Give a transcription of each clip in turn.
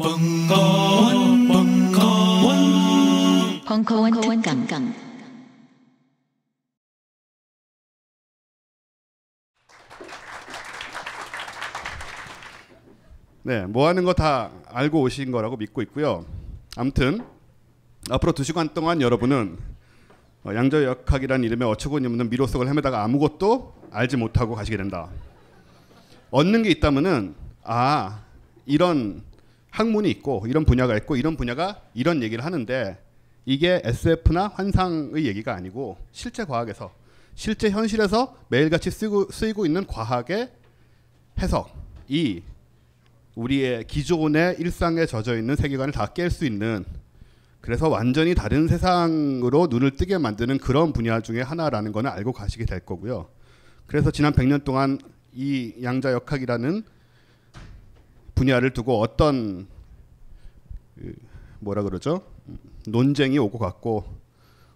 벙커원, 벙커원, 벙커원 특강. 네, 뭐 하는 거 다 알고 오신 거라고 믿고 있고요. 아무튼 앞으로 두 시간 동안 여러분은 어, 양저역학이라는 이름의 어처구니 없는 미로 속을 헤매다가 아무것도 알지 못하고 가시게 된다. 얻는 게 있다면은 아 이런 학문이 있고 이런 분야가 있고 이런 분야가 이런 얘기를 하는데 이게 SF나 환상의 얘기가 아니고 실제 과학에서 실제 현실에서 매일같이 쓰고, 쓰이고 있는 과학의 해석이 우리의 기존의 일상에 젖어 있는 세계관을 다 깰 수 있는 그래서 완전히 다른 세상으로 눈을 뜨게 만드는 그런 분야 중에 하나라는 거는 알고 가시게 될 거고요. 그래서 지난 100년 동안 이 양자역학이라는 분야를 두고 어떤 그 뭐라 그러죠? 논쟁이 오고 갔고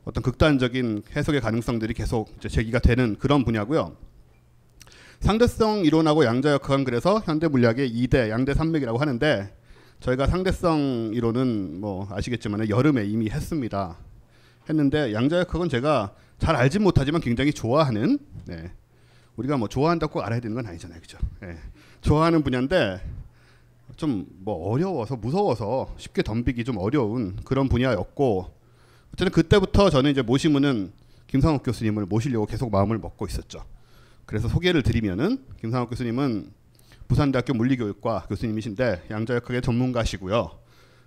어떤 극단적인 해석의 가능성들이 계속 제기가 되는 그런 분야고요. 상대성 이론하고 양자역학은 그래서 현대 물리학의 2대 양대 산맥이라고 하는데 저희가 상대성 이론은 뭐 아시겠지만 여름에 이미 했습니다. 했는데 양자역학은 제가 잘 알지 못하지만 굉장히 좋아하는 네. 우리가 뭐 좋아한다고 알아야 되는 건 아니잖아요, 그죠? 네. 좋아하는 분야인데 좀 뭐 어려워서 무서워서 쉽게 덤비기 좀 어려운 그런 분야였고 어쨌든 그때부터 저는 이제 모시문은 김상욱 교수님을 모시려고 계속 마음을 먹고 있었죠. 그래서 소개를 드리면은 김상욱 교수님은 부산대학교 물리교육과 교수님이신데 양자역학의 전문가시고요.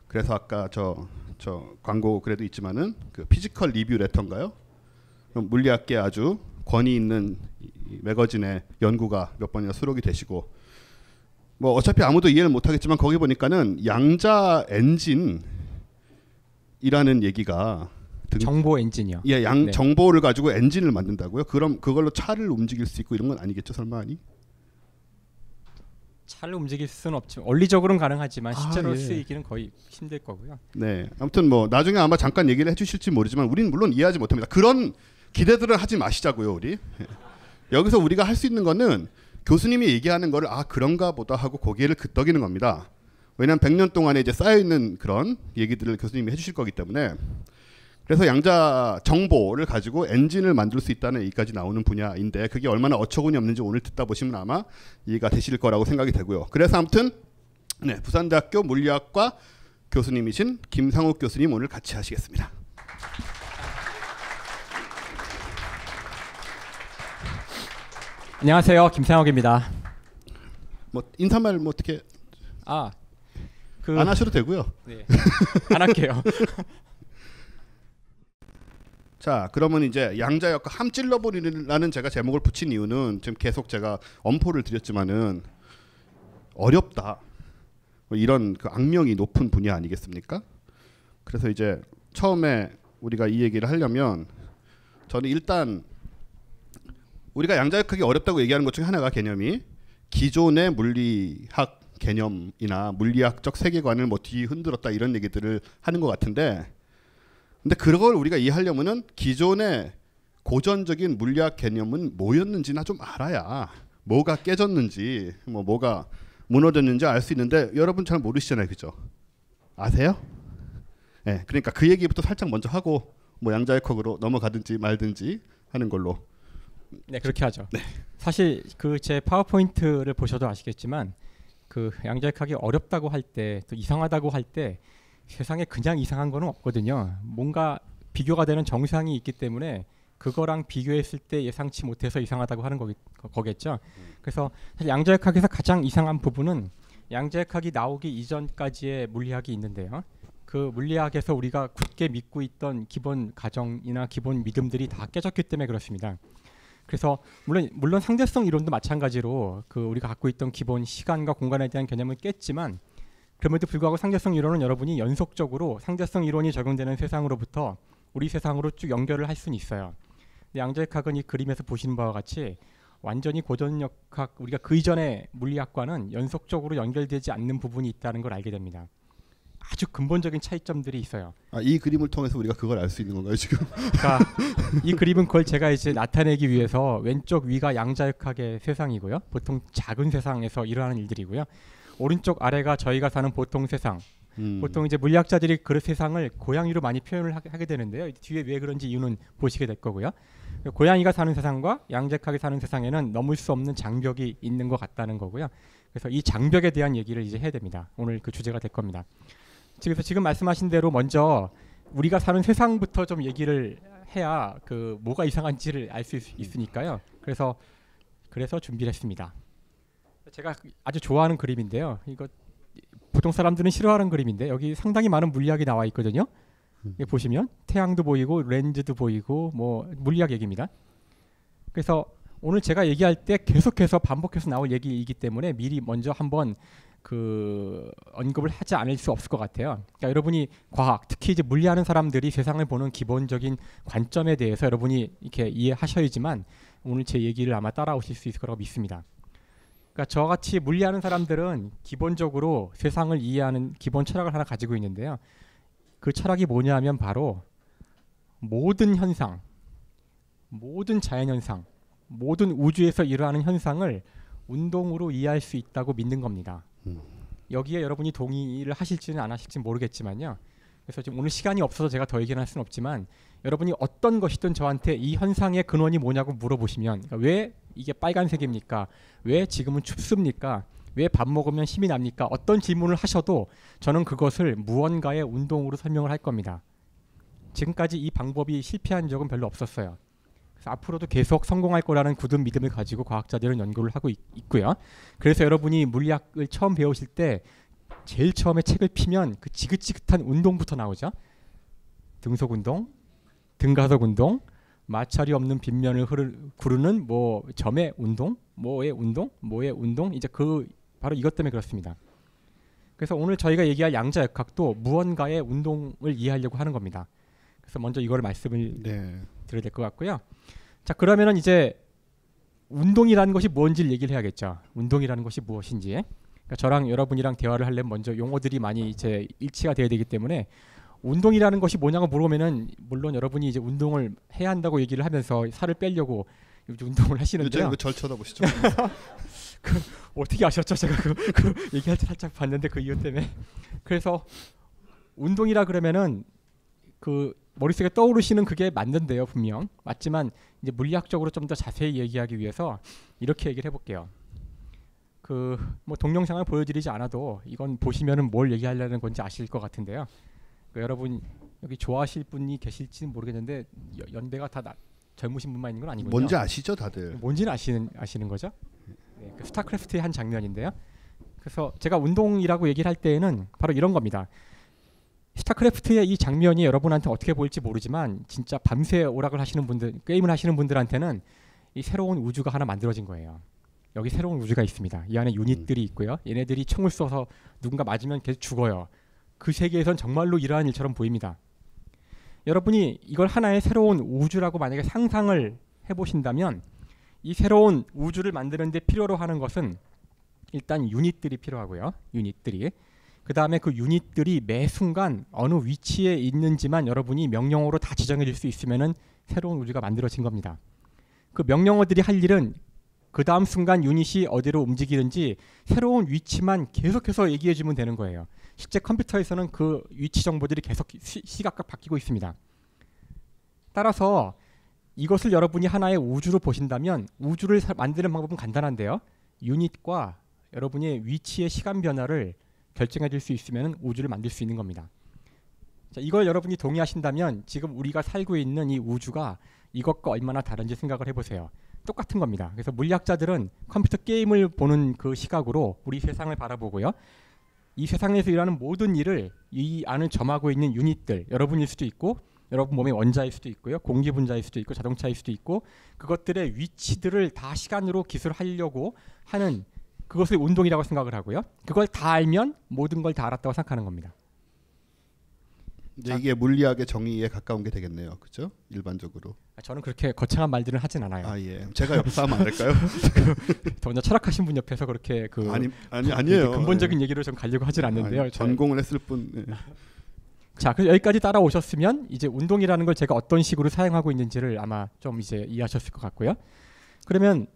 그래서 아까 저, 저 광고 그래도 있지만은 그 Physical Review Letter인가요? 물리학계 아주 권위 있는 매거진의 연구가 몇 번이나 수록이 되시고 뭐 어차피 아무도 이해를 못하겠지만 거기 보니까는 양자 엔진이라는 얘기가 등... 정보 엔진이요. 예, 양 네. 정보를 가지고 엔진을 만든다고요? 그럼 그걸로 차를 움직일 수 있고 이런 건 아니겠죠, 설마 아니? 차를 움직일 수는 없지만 원리적으로는 가능하지만 아, 실제로 아, 예. 쓰이기는 거의 힘들 거고요. 네, 아무튼 뭐 나중에 아마 잠깐 얘기를 해주실지 모르지만 우리는 물론 이해하지 못합니다. 그런 기대들을 하지 마시자고요, 우리. 예. 여기서 우리가 할 수 있는 거는 교수님이 얘기하는 거를 아 그런가 보다 하고 고개를 끄덕이는 겁니다. 왜냐하면 100년 동안에 이제 쌓여 있는 그런 얘기들을 교수님이 해주실 거기 때문에 그래서 양자 정보를 가지고 엔진을 만들 수 있다는 얘기까지 나오는 분야인데 그게 얼마나 어처구니 없는지 오늘 듣다 보시면 아마 이해가 되실 거라고 생각이 되고요. 그래서 아무튼 네, 부산대학교 물리학과 교수님이신 김상욱 교수님 오늘 같이 하시겠습니다. 안녕하세요, 김상욱입니다. 뭐 인사말 뭐 어떻게 아, 그... 안 하셔도 되고요. 네, 안 할게요. 자, 그러면 이제 양자역과 함 찔러버리라는 제가 제목을 붙인 이유는 지금 계속 제가 엄포를 드렸지만은 어렵다. 뭐 이런 그 악명이 높은 분야 아니겠습니까? 그래서 이제 처음에 우리가 이 얘기를 하려면 저는 일단 우리가 양자역학이 어렵다고 얘기하는 것 중에 하나가 개념이 기존의 물리학 개념이나 물리학적 세계관을 뭐 뒤흔들었다 이런 얘기들을 하는 것 같은데 근데 그걸 우리가 이해하려면은 기존의 고전적인 물리학 개념은 뭐였는지나 좀 알아야 뭐가 깨졌는지 뭐 뭐가 무너졌는지 알 수 있는데 여러분 잘 모르시잖아요, 그죠? 아세요? 예, 네, 그러니까 그 얘기부터 살짝 먼저 하고 뭐 양자역학으로 넘어가든지 말든지 하는 걸로. 네, 그렇게 하죠. 네. 사실 그 제 파워포인트를 보셔도 아시겠지만 그 양자역학이 어렵다고 할 때 또 이상하다고 할 때 세상에 그냥 이상한 거는 없거든요. 뭔가 비교가 되는 정상이 있기 때문에 그거랑 비교했을 때 예상치 못해서 이상하다고 하는 거기, 거겠죠. 그래서 사실 양자역학에서 가장 이상한 부분은 양자역학이 나오기 이전까지의 물리학이 있는데요. 그 물리학에서 우리가 굳게 믿고 있던 기본 가정이나 기본 믿음들이 다 깨졌기 때문에 그렇습니다. 그래서 물론 물론 상대성 이론도 마찬가지로 그 우리가 갖고 있던 기본 시간과 공간에 대한 개념을 깼지만 그럼에도 불구하고 상대성 이론은 여러분이 연속적으로 상대성 이론이 적용되는 세상으로부터 우리 세상으로 쭉 연결을 할 수는 있어요. 양자역학은 이 그림에서 보시는 바와 같이 완전히 고전역학 우리가 그 이전의 물리학과는 연속적으로 연결되지 않는 부분이 있다는 걸 알게 됩니다. 아주 근본적인 차이점들이 있어요. 아, 이 그림을 통해서 우리가 그걸 알 수 있는 건가요 지금? 그러니까 이 그림은 그걸 제가 이제 나타내기 위해서 왼쪽 위가 양자역학의 세상이고요. 보통 작은 세상에서 일어나는 일들이고요. 오른쪽 아래가 저희가 사는 보통 세상. 음. 보통 이제 물리학자들이 그 세상을 고양이로 많이 표현을 하게, 되는데요. 뒤에 왜 그런지 이유는 보시게 될 거고요. 고양이가 사는 세상과 양재학이 사는 세상에는 넘을 수 없는 장벽이 있는 것 같다는 거고요. 그래서 이 장벽에 대한 얘기를 이제 해야 됩니다. 오늘 그 주제가 될 겁니다. 그래서 지금 말씀하신 대로 먼저 우리가 사는 세상부터 좀 얘기를 해야 그 뭐가 이상한지를 알 수 있으니까요. 그래서 그래서 준비를 했습니다. 제가 아주 좋아하는 그림인데요. 이거 보통 사람들은 싫어하는 그림인데 여기 상당히 많은 물리학이 나와 있거든요. 여기 보시면 태양도 보이고 렌즈도 보이고 뭐 물리학 얘기입니다. 그래서 오늘 제가 얘기할 때 계속해서 반복해서 나올 얘기이기 때문에 미리 먼저 한번 그 언급을 하지 않을 수 없을 것 같아요. 그러니까 여러분이 과학, 특히 이제 물리하는 사람들이 세상을 보는 기본적인 관점에 대해서 여러분이 이렇게 이해하셔야지만 오늘 제 얘기를 아마 따라오실 수 있을 거라고 믿습니다. 그러니까 저같이 물리하는 사람들은 기본적으로 세상을 이해하는 기본 철학을 하나 가지고 있는데요. 그 철학이 뭐냐면 바로 모든 현상, 모든 자연 현상, 모든 우주에서 일어나는 현상을 운동으로 이해할 수 있다고 믿는 겁니다. 음. 여기에 여러분이 동의를 하실지는 안 하실지 모르겠지만요. 그래서 지금 오늘 시간이 없어서 제가 더 얘기할 수는 없지만 여러분이 어떤 것이든 저한테 이 현상의 근원이 뭐냐고 물어보시면 그러니까 왜 이게 빨간색입니까? 왜 지금은 춥습니까? 왜 밥 먹으면 힘이 납니까? 어떤 질문을 하셔도 저는 그것을 무언가의 운동으로 설명을 할 겁니다. 지금까지 이 방법이 실패한 적은 별로 없었어요. 앞으로도 계속 성공할 거라는 굳은 믿음을 가지고 과학자들은 연구를 하고 있, 고요 그래서 여러분이 물리학을 처음 배우실 때 제일 처음에 책을 피면 그 지긋지긋한 운동부터 나오죠. 등속 운동, 등가속 운동, 마찰이 없는 빗면을 흐르, 구르는 뭐 점의 운동, 뭐의 운동, 뭐의 운동 이제 그 바로 이것 때문에 그렇습니다. 그래서 오늘 저희가 얘기할 양자역학도 무언가의 운동을 이해하려고 하는 겁니다. 그래서 먼저 이걸 말씀을 네. 드려야 될 것 같고요. 자 그러면은 이제 운동이라는 것이 뭔지를 얘기를 해야겠죠. 운동이라는 것이 무엇인지. 그러니까 저랑 여러분이랑 대화를 하려면 먼저 용어들이 많이 이제 일치가 돼야 되기 때문에 운동이라는 것이 뭐냐고 물어보면은 물론 여러분이 이제 운동을 해야 한다고 얘기를 하면서 살을 빼려고 운동을 하시는데요. 절 쳐다보시죠. 그 어떻게 아셨죠? 제가 그, 그 얘기할 때 살짝 봤는데 그 이유 때문에. 그래서 운동이라 그러면은 그 머릿속에 떠오르시는 그게 맞는데요, 분명. 맞지만 이제 물리학적으로 좀 더 자세히 얘기하기 위해서 이렇게 얘기를 해볼게요. 그 뭐 동영상을 보여드리지 않아도 이건 보시면은 뭘 얘기하려는 건지 아실 것 같은데요. 그 여러분 여기 좋아하실 분이 계실지는 모르겠는데 연배가 다 나, 젊으신 분만 있는 건 아니군요. 뭔지 아시죠, 다들? 뭔지는 아시는 아시는 거죠? 네, 그 스타크래프트의 한 장면인데요. 그래서 제가 운동이라고 얘기를 할 때에는 바로 이런 겁니다. 스타크래프트의 이 장면이 여러분한테 어떻게 보일지 모르지만 진짜 밤새 오락을 하시는 분들, 게임을 하시는 분들한테는 이 새로운 우주가 하나 만들어진 거예요. 여기 새로운 우주가 있습니다. 이 안에 유닛들이 있고요. 얘네들이 총을 쏘서 누군가 맞으면 계속 죽어요. 그 세계에선 정말로 이러한 일처럼 보입니다. 여러분이 이걸 하나의 새로운 우주라고 만약에 상상을 해보신다면 이 새로운 우주를 만드는데 필요로 하는 것은 일단 유닛들이 필요하고요. 유닛들이 그 다음에 그 유닛들이 매 순간 어느 위치에 있는지만 여러분이 명령어로 다 지정해 줄 수 있으면은 새로운 우주가 만들어진 겁니다. 그 명령어들이 할 일은 그 다음 순간 유닛이 어디로 움직이는지 새로운 위치만 계속해서 얘기해 주면 되는 거예요. 실제 컴퓨터에서는 그 위치 정보들이 계속 시, 각각 바뀌고 있습니다. 따라서 이것을 여러분이 하나의 우주로 보신다면 우주를 만드는 방법은 간단한데요. 유닛과 여러분의 위치의 시간 변화를 결정해 줄 수 있으면 우주를 만들 수 있는 겁니다. 자, 이걸 여러분이 동의하신다면 지금 우리가 살고 있는 이 우주가 이것과 얼마나 다른지 생각을 해보세요. 똑같은 겁니다. 그래서 물리학자들은 컴퓨터 게임을 보는 그 시각으로 우리 세상을 바라보고요. 이 세상에서 일하는 모든 일을 이 안을 점하고 있는 유닛들, 여러분일 수도 있고 여러분 몸의 원자일 수도 있고요. 공기 분자일 수도 있고 자동차일 수도 있고 그것들의 위치들을 다 시간으로 기술하려고 하는 그것을 운동이라고 생각을 하고요. 그걸 다 알면 모든 걸 다 알았다고 생각하는 겁니다. 이제 이게 물리학의 정의에 가까운 게 되겠네요. 그렇죠? 일반적으로. 아, 저는 그렇게 거창한 말들은 하진 않아요. 아 예. 제가 하면 안 될까요? 더군다나 철학하신 분 옆에서 그렇게 그 아니 아니 아니에요. 근본적인 예. 얘기를 좀 가려고 하진 않는데요. 아니, 전공을 했을 뿐. 예. 자, 그래서 여기까지 따라오셨으면 이제 운동이라는 걸 제가 어떤 식으로 사용하고 있는지를 아마 좀 이제 이해하셨을 것 같고요. 그러면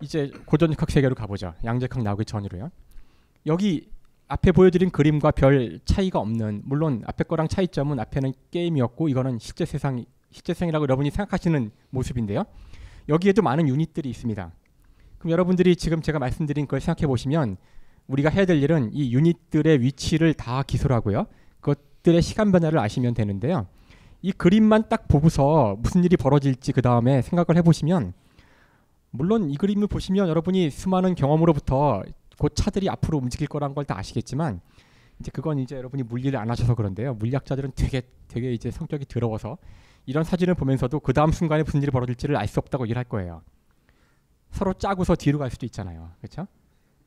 이제 고전역학 세계로 가보죠. 양자역학 나오기 전으로요. 여기 앞에 보여드린 그림과 별 차이가 없는 물론 앞에 거랑 차이점은 앞에는 게임이었고 이거는 실제 세상 실제 세상이라고 여러분이 생각하시는 모습인데요. 여기에도 많은 유닛들이 있습니다. 그럼 여러분들이 지금 제가 말씀드린 걸 생각해 보시면 우리가 해야 될 일은 이 유닛들의 위치를 다 기술하고요. 그것들의 시간 변화를 아시면 되는데요. 이 그림만 딱 보고서 무슨 일이 벌어질지 그 다음에 생각을 해보시면 물론 이 그림을 보시면 여러분이 수많은 경험으로부터 곧 차들이 앞으로 움직일 거란 걸 다 아시겠지만 이제 그건 이제 여러분이 물리를 안 하셔서 그런데요. 물리학자들은 되게 되게 이제 성격이 더러워서 이런 사진을 보면서도 그 다음 순간에 무슨 일이 벌어질지를 알 수 없다고 얘기할 거예요. 서로 짜고서 뒤로 갈 수도 있잖아요. 그렇죠?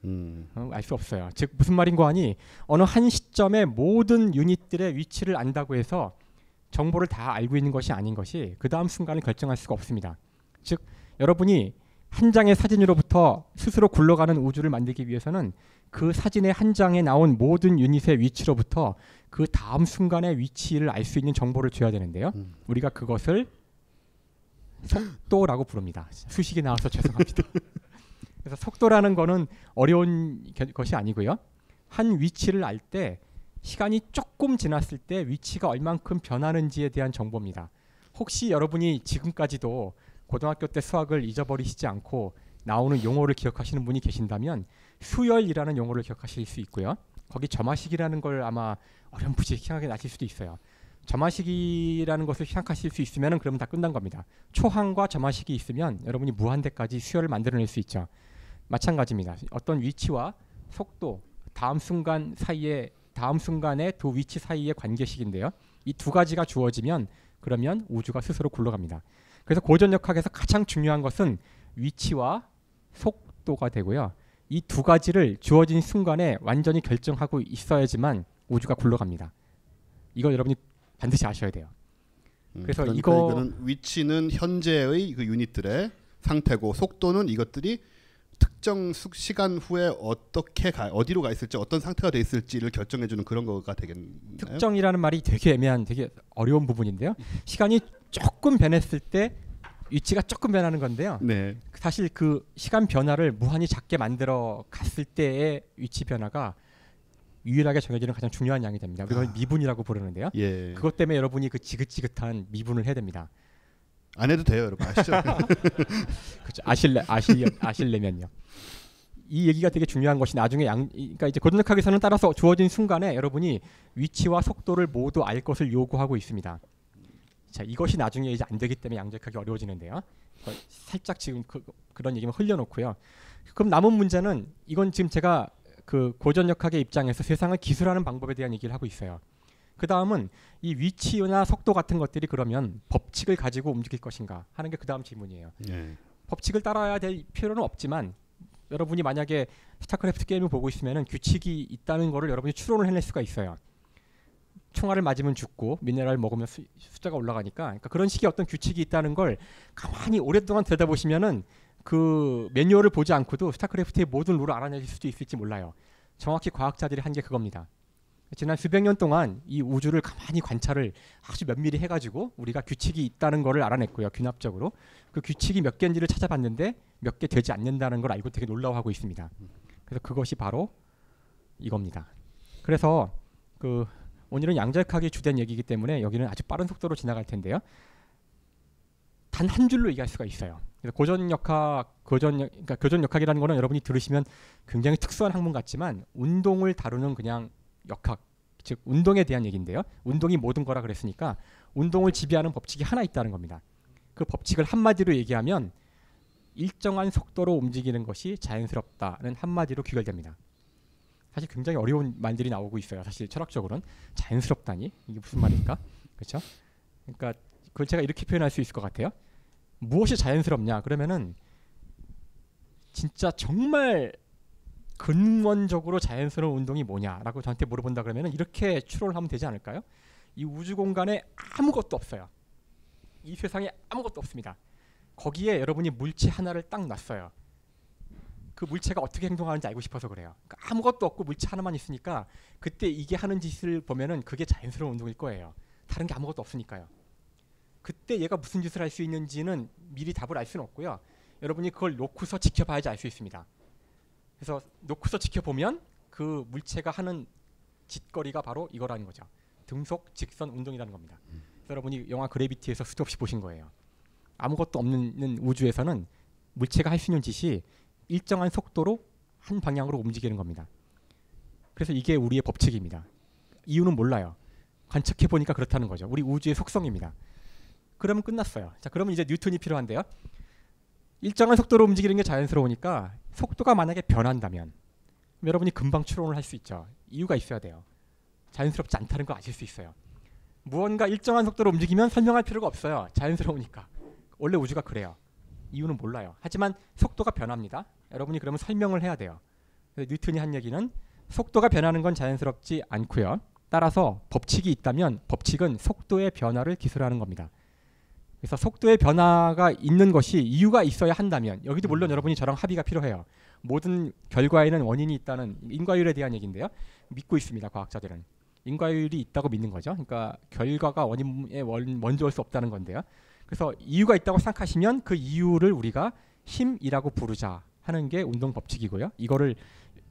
음. 어, 알수 없어요. 즉 무슨 말인고 하니 어느 한 시점에 모든 유닛들의 위치를 안다고 해서 정보를 다 알고 있는 것이 아닌 것이 그 다음 순간을 결정할 수가 없습니다. 즉 여러분이 한 장의 사진으로부터 스스로 굴러가는 우주를 만들기 위해서는 그 사진의 한 장에 나온 모든 유닛의 위치로부터 그 다음 순간의 위치를 알 수 있는 정보를 줘야 되는데요. 음. 우리가 그것을 속도라고 부릅니다. 수식이 나와서 죄송합니다. 그래서 속도라는 거는 어려운 겨- 것이 아니고요. 한 위치를 알 때 시간이 조금 지났을 때 위치가 얼만큼 변하는지에 대한 정보입니다. 혹시 여러분이 지금까지도 고등학교 때 수학을 잊어버리시지 않고 나오는 용어를 기억하시는 분이 계신다면 수열이라는 용어를 기억하실 수 있고요. 거기 점화식이라는 걸 아마 어렴풋이 나실 수도 있어요. 점화식이라는 것을 생각하실 수 있으면 그러면 다 끝난 겁니다. 초항과 점화식이 있으면 여러분이 무한대까지 수열을 만들어낼 수 있죠. 마찬가지입니다. 어떤 위치와 속도, 다음 순간 사이에 다음 순간의 두 위치 사이의 관계식인데요. 이 두 가지가 주어지면 그러면 우주가 스스로 굴러갑니다. 그래서 고전역학에서 가장 중요한 것은 위치와 속도가 되고요. 이 두 가지를 주어진 순간에 완전히 결정하고 있어야지만 우주가 굴러갑니다. 이걸 여러분이 반드시 아셔야 돼요. 음, 그래서 그러니까 이거- 이거는 위치는 현재의 그 유닛들의 상태고 속도는 이것들이 특정 수, 시간 후에 어떻게 가 어디로 가 있을지 어떤 상태가 돼 있을지를 결정해 주는 그런 거가 되겠나요? 특정이라는 말이 되게 애매한 되게 어려운 부분인데요. 시간이 조금 변했을 때 위치가 조금 변하는 건데요. 네. 사실 그 시간 변화를 무한히 작게 만들어 갔을 때의 위치 변화가 유일하게 정해지는 가장 중요한 양이 됩니다. 그걸 아. 미분이라고 부르는데요. 예. 그것 때문에 여러분이 그 지긋지긋한 미분을 해야 됩니다. 안 해도 돼요, 여러분. 아시죠? 그렇죠. 아실래 아실 아실래면요. 이 얘기가 되게 중요한 것이 나중에 양 이- 그러니까 이제 고등학학에서는 따라서 주어진 순간에 여러분이 위치와 속도를 모두 알 것을 요구하고 있습니다. 자 이것이 나중에 이제 안 되기 때문에 양적하기 어려워지는데요. 어, 살짝 지금 그, 그런 얘기만 흘려놓고요. 그럼 남은 문제는 이건 지금 제가 그 고전역학의 입장에서 세상을 기술하는 방법에 대한 얘기를 하고 있어요. 그 다음은 이 위치나 속도 같은 것들이 그러면 법칙을 가지고 움직일 것인가 하는 게 그 다음 질문이에요. 예. 법칙을 따라야 될 필요는 없지만 여러분이 만약에 스타크래프트 게임을 보고 있으면 규칙이 있다는 거를 여러분이 추론을 해낼 수가 있어요. 총알을 맞으면 죽고 미네랄 먹으면 수, 숫자가 올라가니까 그러니까 그런 식의 어떤 규칙이 있다는 걸 가만히 오랫동안 들여다보시면은 그 매뉴얼을 보지 않고도 스타크래프트의 모든 룰을 알아낼 수도 있을지 몰라요. 정확히 과학자들이 한 게 그겁니다. 지난 수백 년 동안 이 우주를 가만히 관찰을 아주 면밀히 해가지고 우리가 규칙이 있다는 거를 알아냈고요. 귀납적으로 그 규칙이 몇 개인지를 찾아봤는데 몇 개 되지 않는다는 걸 알고 되게 놀라워하고 있습니다. 그래서 그것이 바로 이겁니다. 그래서 그 오늘은 양자역학이 주된 얘기이기 때문에 여기는 아주 빠른 속도로 지나갈 텐데요. 단 한 줄로 얘기할 수가 있어요. 그래서 고전역학, 고전 그러니까 교전역학이라는 거는 여러분이 들으시면 굉장히 특수한 학문 같지만 운동을 다루는 그냥 역학, 즉 운동에 대한 얘기인데요. 운동이 모든 거라 그랬으니까 운동을 지배하는 법칙이 하나 있다는 겁니다. 그 법칙을 한마디로 얘기하면 일정한 속도로 움직이는 것이 자연스럽다는 한마디로 귀결됩니다. 사실 굉장히 어려운 말들이 나오고 있어요. 사실 철학적으로는 자연스럽다니 이게 무슨 말일까? 그렇죠? 그러니까 그걸 제가 이렇게 표현할 수 있을 것 같아요. 무엇이 자연스럽냐? 그러면은 진짜 정말 근원적으로 자연스러운 운동이 뭐냐라고 저한테 물어본다 그러면은 이렇게 추론을 하면 되지 않을까요? 이 우주 공간에 아무것도 없어요. 이 세상에 아무것도 없습니다. 거기에 여러분이 물체 하나를 딱 놨어요. 그 물체가 어떻게 행동하는지 알고 싶어서 그래요. 그러니까 아무것도 없고 물체 하나만 있으니까 그때 이게 하는 짓을 보면은 그게 자연스러운 운동일 거예요. 다른 게 아무것도 없으니까요. 그때 얘가 무슨 짓을 할 수 있는지는 미리 답을 알 수는 없고요. 여러분이 그걸 놓고서 지켜봐야지 알 수 있습니다. 그래서 놓고서 지켜보면 그 물체가 하는 짓거리가 바로 이거라는 거죠. 등속 직선 운동이라는 겁니다. 그래서 여러분이 영화 그래비티에서 수도 없이 보신 거예요. 아무것도 없는 우주에서는 물체가 할 수 있는 짓이 일정한 속도로 한 방향으로 움직이는 겁니다. 그래서 이게 우리의 법칙입니다. 이유는 몰라요. 관측해 보니까 그렇다는 거죠. 우리 우주의 속성입니다. 그러면 끝났어요. 자, 그러면 이제 뉴턴이 필요한데요. 일정한 속도로 움직이는 게 자연스러우니까 속도가 만약에 변한다면 여러분이 금방 추론을 할 수 있죠. 이유가 있어야 돼요. 자연스럽지 않다는 거 아실 수 있어요. 무언가 일정한 속도로 움직이면 설명할 필요가 없어요. 자연스러우니까. 원래 우주가 그래요. 이유는 몰라요. 하지만 속도가 변합니다. 여러분이 그러면 설명을 해야 돼요. 뉴턴이 한 얘기는 속도가 변하는 건 자연스럽지 않고요. 따라서 법칙이 있다면 법칙은 속도의 변화를 기술하는 겁니다. 그래서 속도의 변화가 있는 것이 이유가 있어야 한다면 여기도 물론 여러분이 저랑 합의가 필요해요. 모든 결과에는 원인이 있다는 인과율에 대한 얘기인데요. 믿고 있습니다. 과학자들은 인과율이 있다고 믿는 거죠. 그러니까 결과가 원인에 먼저 올 수 없다는 건데요. 그래서 이유가 있다고 생각하시면 그 이유를 우리가 힘이라고 부르자 하는 게 운동 법칙이고요. 이거를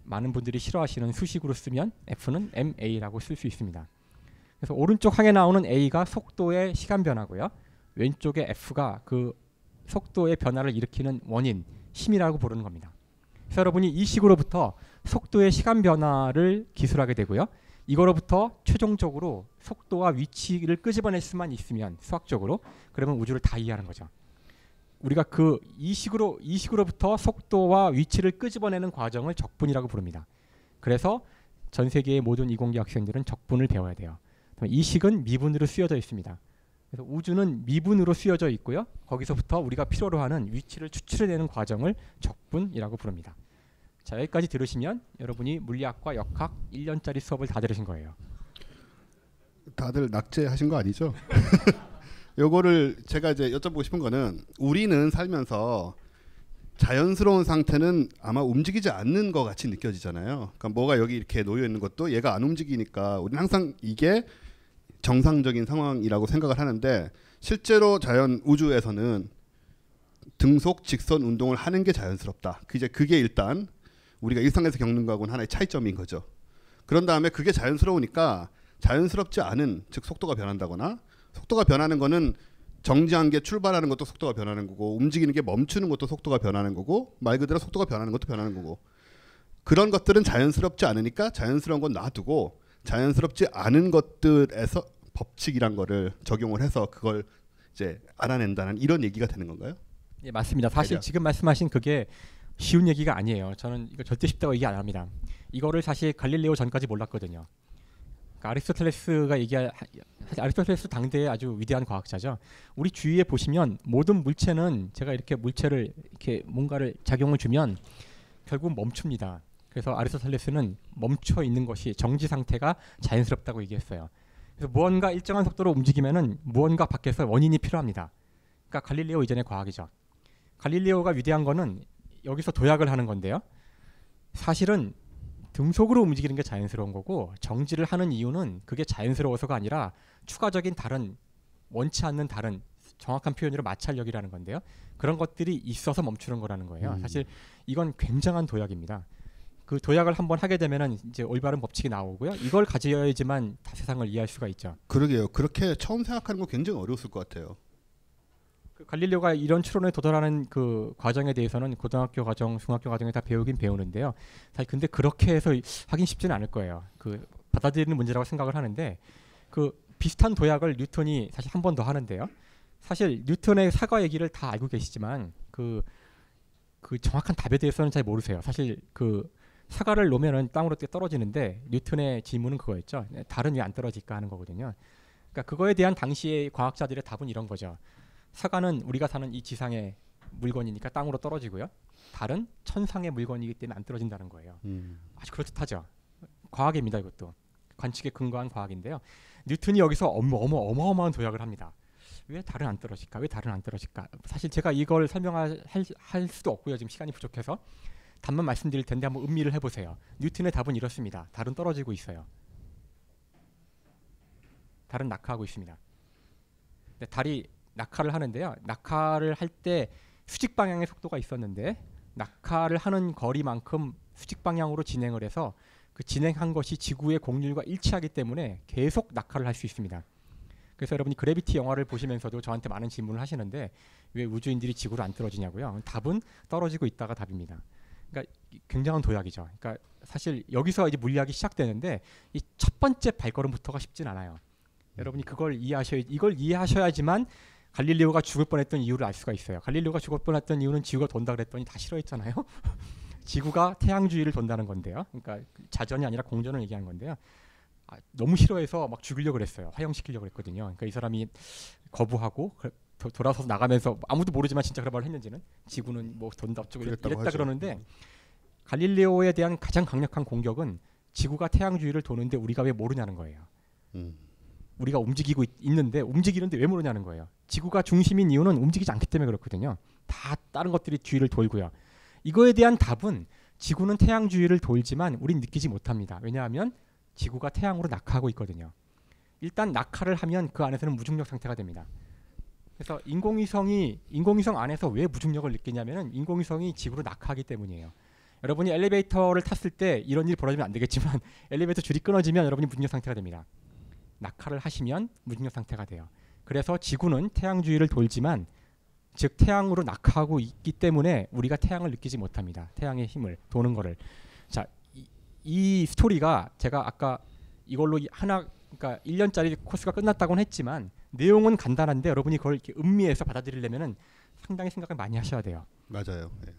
많은 분들이 싫어하시는 수식으로 쓰면 F는 ma라고 쓸 수 있습니다. 그래서 오른쪽 항에 나오는 a가 속도의 시간 변화고요. 왼쪽에 F가 그 속도의 변화를 일으키는 원인, 힘이라고 부르는 겁니다. 그래서 여러분이 이 식으로부터 속도의 시간 변화를 기술하게 되고요. 이거로부터 최종적으로 속도와 위치를 끄집어낼 수만 있으면 수학적으로 그러면 우주를 다 이해하는 거죠. 우리가 그 이 식으로 이 식으로부터 속도와 위치를 끄집어내는 과정을 적분이라고 부릅니다. 그래서 전 세계의 모든 이공계 학생들은 적분을 배워야 돼요. 이 식은 미분으로 쓰여져 있습니다. 그래서 우주는 미분으로 쓰여져 있고요. 거기서부터 우리가 필요로 하는 위치를 추출해내는 과정을 적분이라고 부릅니다. 자 여기까지 들으시면 여러분이 물리학과 역학 1년짜리 수업을 다 들으신 거예요. 다들 낙제하신 거 아니죠? 요거를 제가 이제 여쭤보고 싶은 거는 우리는 살면서 자연스러운 상태는 아마 움직이지 않는 것 같이 느껴지잖아요. 그러니까 뭐가 여기 이렇게 놓여 있는 것도 얘가 안 움직이니까 우리는 항상 이게 정상적인 상황이라고 생각을 하는데 실제로 자연 우주에서는 등속 직선 운동을 하는 게 자연스럽다. 그 이제 그게 일단 우리가 일상에서 겪는 거하고는 하나의 차이점인 거죠. 그런 다음에 그게 자연스러우니까 자연스럽지 않은 즉 속도가 변한다거나 속도가 변하는 거는 정지한 게 출발하는 것도 속도가 변하는 거고 움직이는 게 멈추는 것도 속도가 변하는 거고 말 그대로 속도가 변하는 것도 변하는 거고 그런 것들은 자연스럽지 않으니까 자연스러운 건 놔두고 자연스럽지 않은 것들에서 법칙이란 거를 적용을 해서 그걸 이제 알아낸다는 이런 얘기가 되는 건가요? 예 맞습니다. 사실 대략. 지금 말씀하신 그게 쉬운 얘기가 아니에요. 저는 이거 절대 쉽다고 얘기 안 합니다. 이거를 사실 갈릴레오 전까지 몰랐거든요. 그러니까 아리스토텔레스가 얘기할 사실 아리스토텔레스 당대의 아주 위대한 과학자죠. 우리 주위에 보시면 모든 물체는 제가 이렇게 물체를 이렇게 뭔가를 작용을 주면 결국 멈춥니다. 그래서 아리스토텔레스는 멈춰 있는 것이 정지 상태가 자연스럽다고 얘기했어요. 그래서 무언가 일정한 속도로 움직이면은 무언가 밖에서 원인이 필요합니다. 그러니까 갈릴레오 이전의 과학이죠. 갈릴레오가 위대한 거는 여기서 도약을 하는 건데요. 사실은 등속으로 움직이는 게 자연스러운 거고 정지를 하는 이유는 그게 자연스러워서가 아니라 추가적인 다른 원치 않는 다른 정확한 표현으로 마찰력이라는 건데요. 그런 것들이 있어서 멈추는 거라는 거예요. 음. 사실 이건 굉장한 도약입니다. 그 도약을 한번 하게 되면은 이제 올바른 법칙이 나오고요. 이걸 가져야지만 세상을 이해할 수가 있죠. 그러게요. 그렇게 처음 생각하는 거 굉장히 어려웠을 것 같아요. 그 갈릴레오가 이런 추론에 도달하는 그 과정에 대해서는 고등학교 과정, 중학교 과정에 다 배우긴 배우는데요. 사실 근데 그렇게 해서 하긴 쉽지는 않을 거예요. 그 받아들이는 문제라고 생각을 하는데 그 비슷한 도약을 뉴턴이 사실 한 번 더 하는데요. 사실 뉴턴의 사과 얘기를 다 알고 계시지만 그, 그 정확한 답에 대해서는 잘 모르세요. 사실 그 사과를 놓으면은 땅으로 떨어지는데 뉴턴의 질문은 그거였죠. 달은 왜안 떨어질까 하는 거거든요. 그러니까 그거에 대한 당시의 과학자들의 답은 이런 거죠. 사과는 우리가 사는 이 지상의 물건이니까 땅으로 떨어지고요. 달은 천상의 물건이기 때문에 안 떨어진다는 거예요. 음. 아주 그렇듯하죠. 과학입니다. 이것도 관측에 근거한 과학인데요. 뉴턴이 여기서 어머 어머 어마어마한 도약을 합니다. 왜 달은 안 떨어질까? 왜 달은 안 떨어질까? 사실 제가 이걸 설명할 할 수도 없고요. 지금 시간이 부족해서 답만 말씀드릴 텐데 한번 음미를 해보세요. 뉴턴의 답은 이렇습니다. 달은 떨어지고 있어요. 달은 낙하하고 있습니다. 달이 낙하를 하는데요. 낙하를 할 때 수직 방향의 속도가 있었는데 낙하를 하는 거리만큼 수직 방향으로 진행을 해서 그 진행한 것이 지구의 공률과 일치하기 때문에 계속 낙하를 할 수 있습니다. 그래서 여러분이 그래비티 영화를 보시면서도 저한테 많은 질문을 하시는데 왜 우주인들이 지구로 안 떨어지냐고요? 답은 떨어지고 있다가 답입니다. 그러니까 굉장한 도약이죠. 그러니까 사실 여기서 이제 물리학이 시작되는데 이 첫 번째 발걸음부터가 쉽진 않아요. 여러분이 그걸 이해하셔야 이걸 이해하셔야지만 갈릴레오가 죽을 뻔했던 이유를 알 수가 있어요. 갈릴레오가 죽을 뻔했던 이유는 지구가 돈다 그랬더니 다 싫어했잖아요. 지구가 태양 주위를 돈다는 건데요. 그러니까 자전이 아니라 공전을 얘기하는 건데요. 아, 너무 싫어해서 막 죽이려고 그랬어요. 화형시키려고 그랬거든요. 그러니까 이 사람이 거부하고 그, 도, 돌아서 나가면서 아무도 모르지만 진짜 그런 말을 했는지는 지구는 뭐 돈다 어쩌고 이랬다 하죠. 그러는데 갈릴레오에 대한 가장 강력한 공격은 지구가 태양 주위를 도는데 우리가 왜 모르냐는 거예요. 음. 우리가 움직이고 있, 있는데 움직이는데 왜 모르냐는 거예요. 지구가 중심인 이유는 움직이지 않기 때문에 그렇거든요. 다 다른 것들이 뒤를 돌고요. 이거에 대한 답은 지구는 태양 주위를 돌지만 우린 느끼지 못합니다. 왜냐하면 지구가 태양으로 낙하하고 있거든요. 일단 낙하를 하면 그 안에서는 무중력 상태가 됩니다. 그래서 인공위성이 인공위성 안에서 왜 무중력을 느끼냐면은 인공위성이 지구로 낙하하기 때문이에요. 여러분이 엘리베이터를 탔을 때 이런 일이 벌어지면 안 되겠지만 엘리베이터 줄이 끊어지면 여러분이 무중력 상태가 됩니다. 낙하를 하시면 무중력 상태가 돼요. 그래서 지구는 태양 주위를 돌지만 즉 태양으로 낙하하고 있기 때문에 우리가 태양을 느끼지 못합니다. 태양의 힘을 도는 거를. 자, 이, 이 스토리가 제가 아까 이걸로 이 하나 그러니까 1년짜리 코스가 끝났다고는 했지만 내용은 간단한데 여러분이 그걸 이렇게 음미해서 받아들이려면은 상당히 생각을 많이 하셔야 돼요. 맞아요. 예.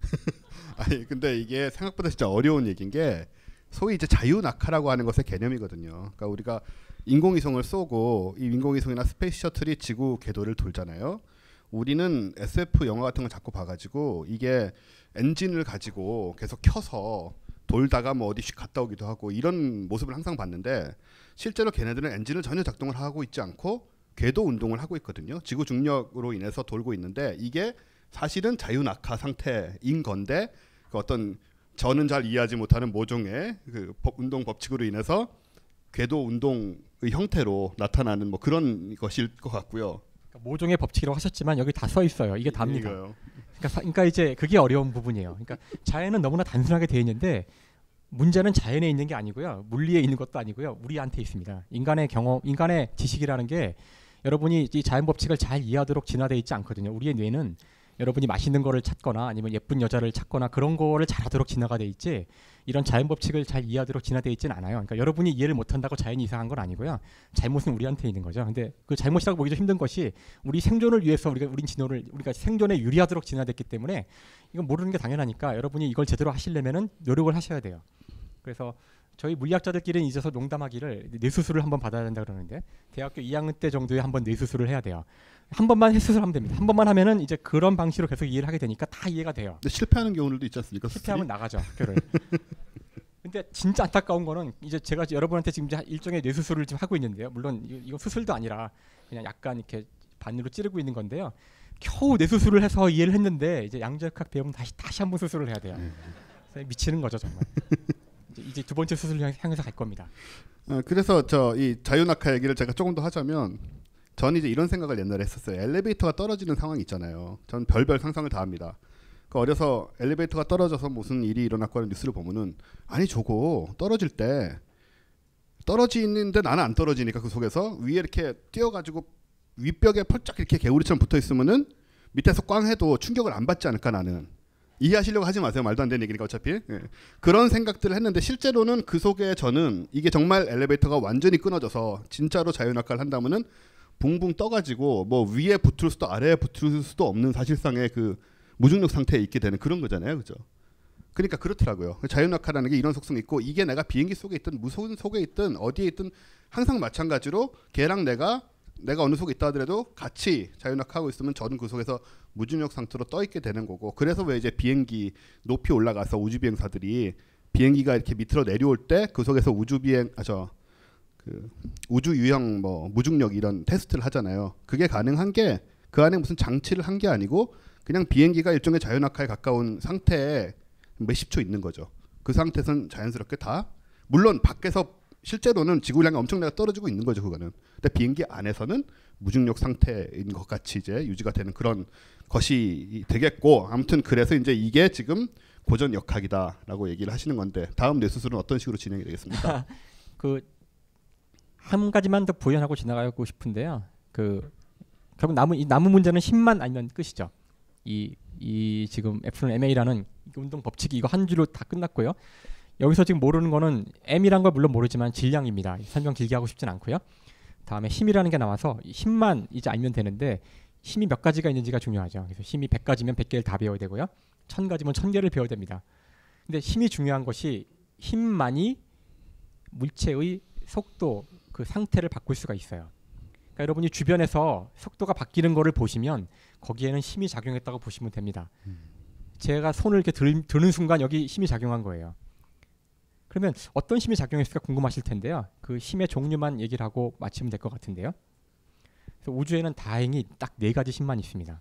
아니 근데 이게 생각보다 진짜 어려운 얘기인 게 소위 이제 자유 낙하라고 하는 것의 개념이거든요. 그러니까 우리가 인공위성을 쏘고 이 인공위성이나 space shuttle이 지구 궤도를 돌잖아요. 우리는 SF 영화 같은 걸 자꾸 봐가지고 이게 엔진을 가지고 계속 켜서 돌다가 뭐 어디 씩 갔다 오기도 하고 이런 모습을 항상 봤는데 실제로 걔네들은 엔진을 전혀 작동을 하고 있지 않고 궤도 운동을 하고 있거든요. 지구 중력으로 인해서 돌고 있는데 이게 사실은 자유 낙하 상태인 건데 그 어떤 저는 잘 이해하지 못하는 모종의 그 법- 운동 법칙으로 인해서 궤도 운동의 형태로 나타나는 뭐 그런 것일 것 같고요. 그러니까 모종의 법칙이라고 하셨지만 여기 다 써 있어요. 이게 답니다. 이거요. 그러니까, 사- 그러니까 이제 그게 어려운 부분이에요. 그러니까 자연은 너무나 단순하게 되어 있는데 문제는 자연에 있는 게 아니고요. 물리에 있는 것도 아니고요. 우리한테 있습니다. 인간의 경험, 인간의 지식이라는 게 여러분이 이 자연 법칙을 잘 이해하도록 진화되어 있지 않거든요. 우리의 뇌는 여러분이 맛있는 거를 찾거나 아니면 예쁜 여자를 찾거나 그런 거를 잘하도록 진화가 돼 있지 이런 자연 법칙을 잘 이해하도록 진화되어 있지는 않아요. 그러니까 여러분이 이해를 못한다고 자연이 이상한 건 아니고요. 잘못은 우리한테 있는 거죠. 근데 그 잘못이라고 보기 좀 힘든 것이 우리 생존을 위해서 우리가 우린 진화를 우리가 생존에 유리하도록 진화됐기 때문에 이건 모르는 게 당연하니까 여러분이 이걸 제대로 하시려면은 노력을 하셔야 돼요. 그래서 저희 물리학자들끼리는 잊어서 농담하기를 뇌수술을 한번 받아야 된다 그러는데 대학교 2학년 때 정도에 한번 뇌수술을 해야 돼요. 한 번만 수술하면 됩니다. 한 번만 하면은 이제 그런 방식으로 계속 이해를 하게 되니까 다 이해가 돼요. 근데 실패하는 경우들도 있지 않습니까? 실패하면 나가죠 학교를. 근데 진짜 안타까운 거는 이제 제가 여러분한테 지금 이제 일종의 뇌 수술을 지금 하고 있는데요. 물론 이거, 수술도 아니라 그냥 약간 이렇게 바늘로 찌르고 있는 건데요. 겨우 뇌 수술을 해서 이해를 했는데 이제 양자역학 배우면 다시 다시 한 번 수술을 해야 돼요. 그래서 미치는 거죠 정말. 이제, 이제 두 번째 수술 향- 향해서 갈 겁니다. 어, 그래서 저 이 자유낙하 얘기를 제가 조금 더 하자면 전 이제 이런 생각을 옛날에 했었어요. 엘리베이터가 떨어지는 상황이 있잖아요. 전 별별 상상을 다 합니다. 그 어려서 엘리베이터가 떨어져서 무슨 일이 일어났고 하는 뉴스를 보면은 아니 저거 떨어질 때 떨어지는데 나는 안 떨어지니까 그 속에서 위에 이렇게 뛰어가지고 윗벽에 펄쩍 이렇게 개구리처럼 붙어 있으면은 밑에서 꽝 해도 충격을 안 받지 않을까 나는 이해하시려고 하지 마세요 말도 안 되는 얘기니까 어차피 예. 그런 생각들을 했는데 실제로는 그 속에 저는 이게 정말 엘리베이터가 완전히 끊어져서 진짜로 자유낙하를 한다면은 붕붕 떠가지고 뭐 위에 붙을 수도 아래에 붙을 수도 없는 사실상의 그 무중력 상태에 있게 되는 그런 거잖아요, 그죠? 그러니까 그렇더라고요. 자유낙하라는 게 이런 속성이 있고 이게 내가 비행기 속에 있든 무슨 속에 있든 어디에 있든 항상 마찬가지로 걔랑 내가 내가 어느 속에 있다 하더라도 같이 자유낙하하고 있으면 저는 그 속에서 무중력 상태로 떠 있게 되는 거고 그래서 왜 이제 비행기 높이 올라가서 우주 비행사들이 비행기가 이렇게 밑으로 내려올 때 그 속에서 우주 비행 아저 그 우주 유형 뭐 무중력 이런 테스트를 하잖아요. 그게 가능한 게 그 안에 무슨 장치를 한 게 아니고 그냥 비행기가 일종의 자유낙하에 가까운 상태에 몇십 초 있는 거죠. 그 상태에서는 자연스럽게 다 물론 밖에서 실제로는 지구량이 엄청나게 떨어지고 있는 거죠 그거는. 근데 비행기 안에서는 무중력 상태인 것 같이 이제 유지가 되는 그런 것이 되겠고 아무튼 그래서 이제 이게 지금 고전 역학이다라고 얘기를 하시는 건데 다음 뇌수술은 어떤 식으로 진행이 되겠습니까? 그 한 가지만 더 부연하고 지나가고 싶은데요. 그 결국 남은 이 남은 문제는 힘만 알면 끝이죠. 이 이 지금 F는 MA라는 운동 법칙이 이거 한 줄로 다 끝났고요. 여기서 지금 모르는 거는 M이란 걸 물론 모르지만 질량입니다. 설명 길게 하고 싶진 않고요. 다음에 힘이라는 게 나와서 이 힘만 이제 알면 되는데 힘이 몇 가지가 있는지가 중요하죠. 그래서 힘이 100가지면 100개를 다 배워야 되고요. 1000가지면 1000개를 배워야 됩니다. 근데 힘이 중요한 것이 힘만이 물체의 속도 그 상태를 바꿀 수가 있어요. 그러니까 여러분이 주변에서 속도가 바뀌는 거를 보시면 거기에는 힘이 작용했다고 보시면 됩니다. 제가 손을 이렇게 들, 드는 순간 여기 힘이 작용한 거예요. 그러면 어떤 힘이 작용했을까 궁금하실 텐데요. 그 힘의 종류만 얘기를 하고 마치면 될 것 같은데요. 그래서 우주에는 다행히 딱 네 가지 힘만 있습니다.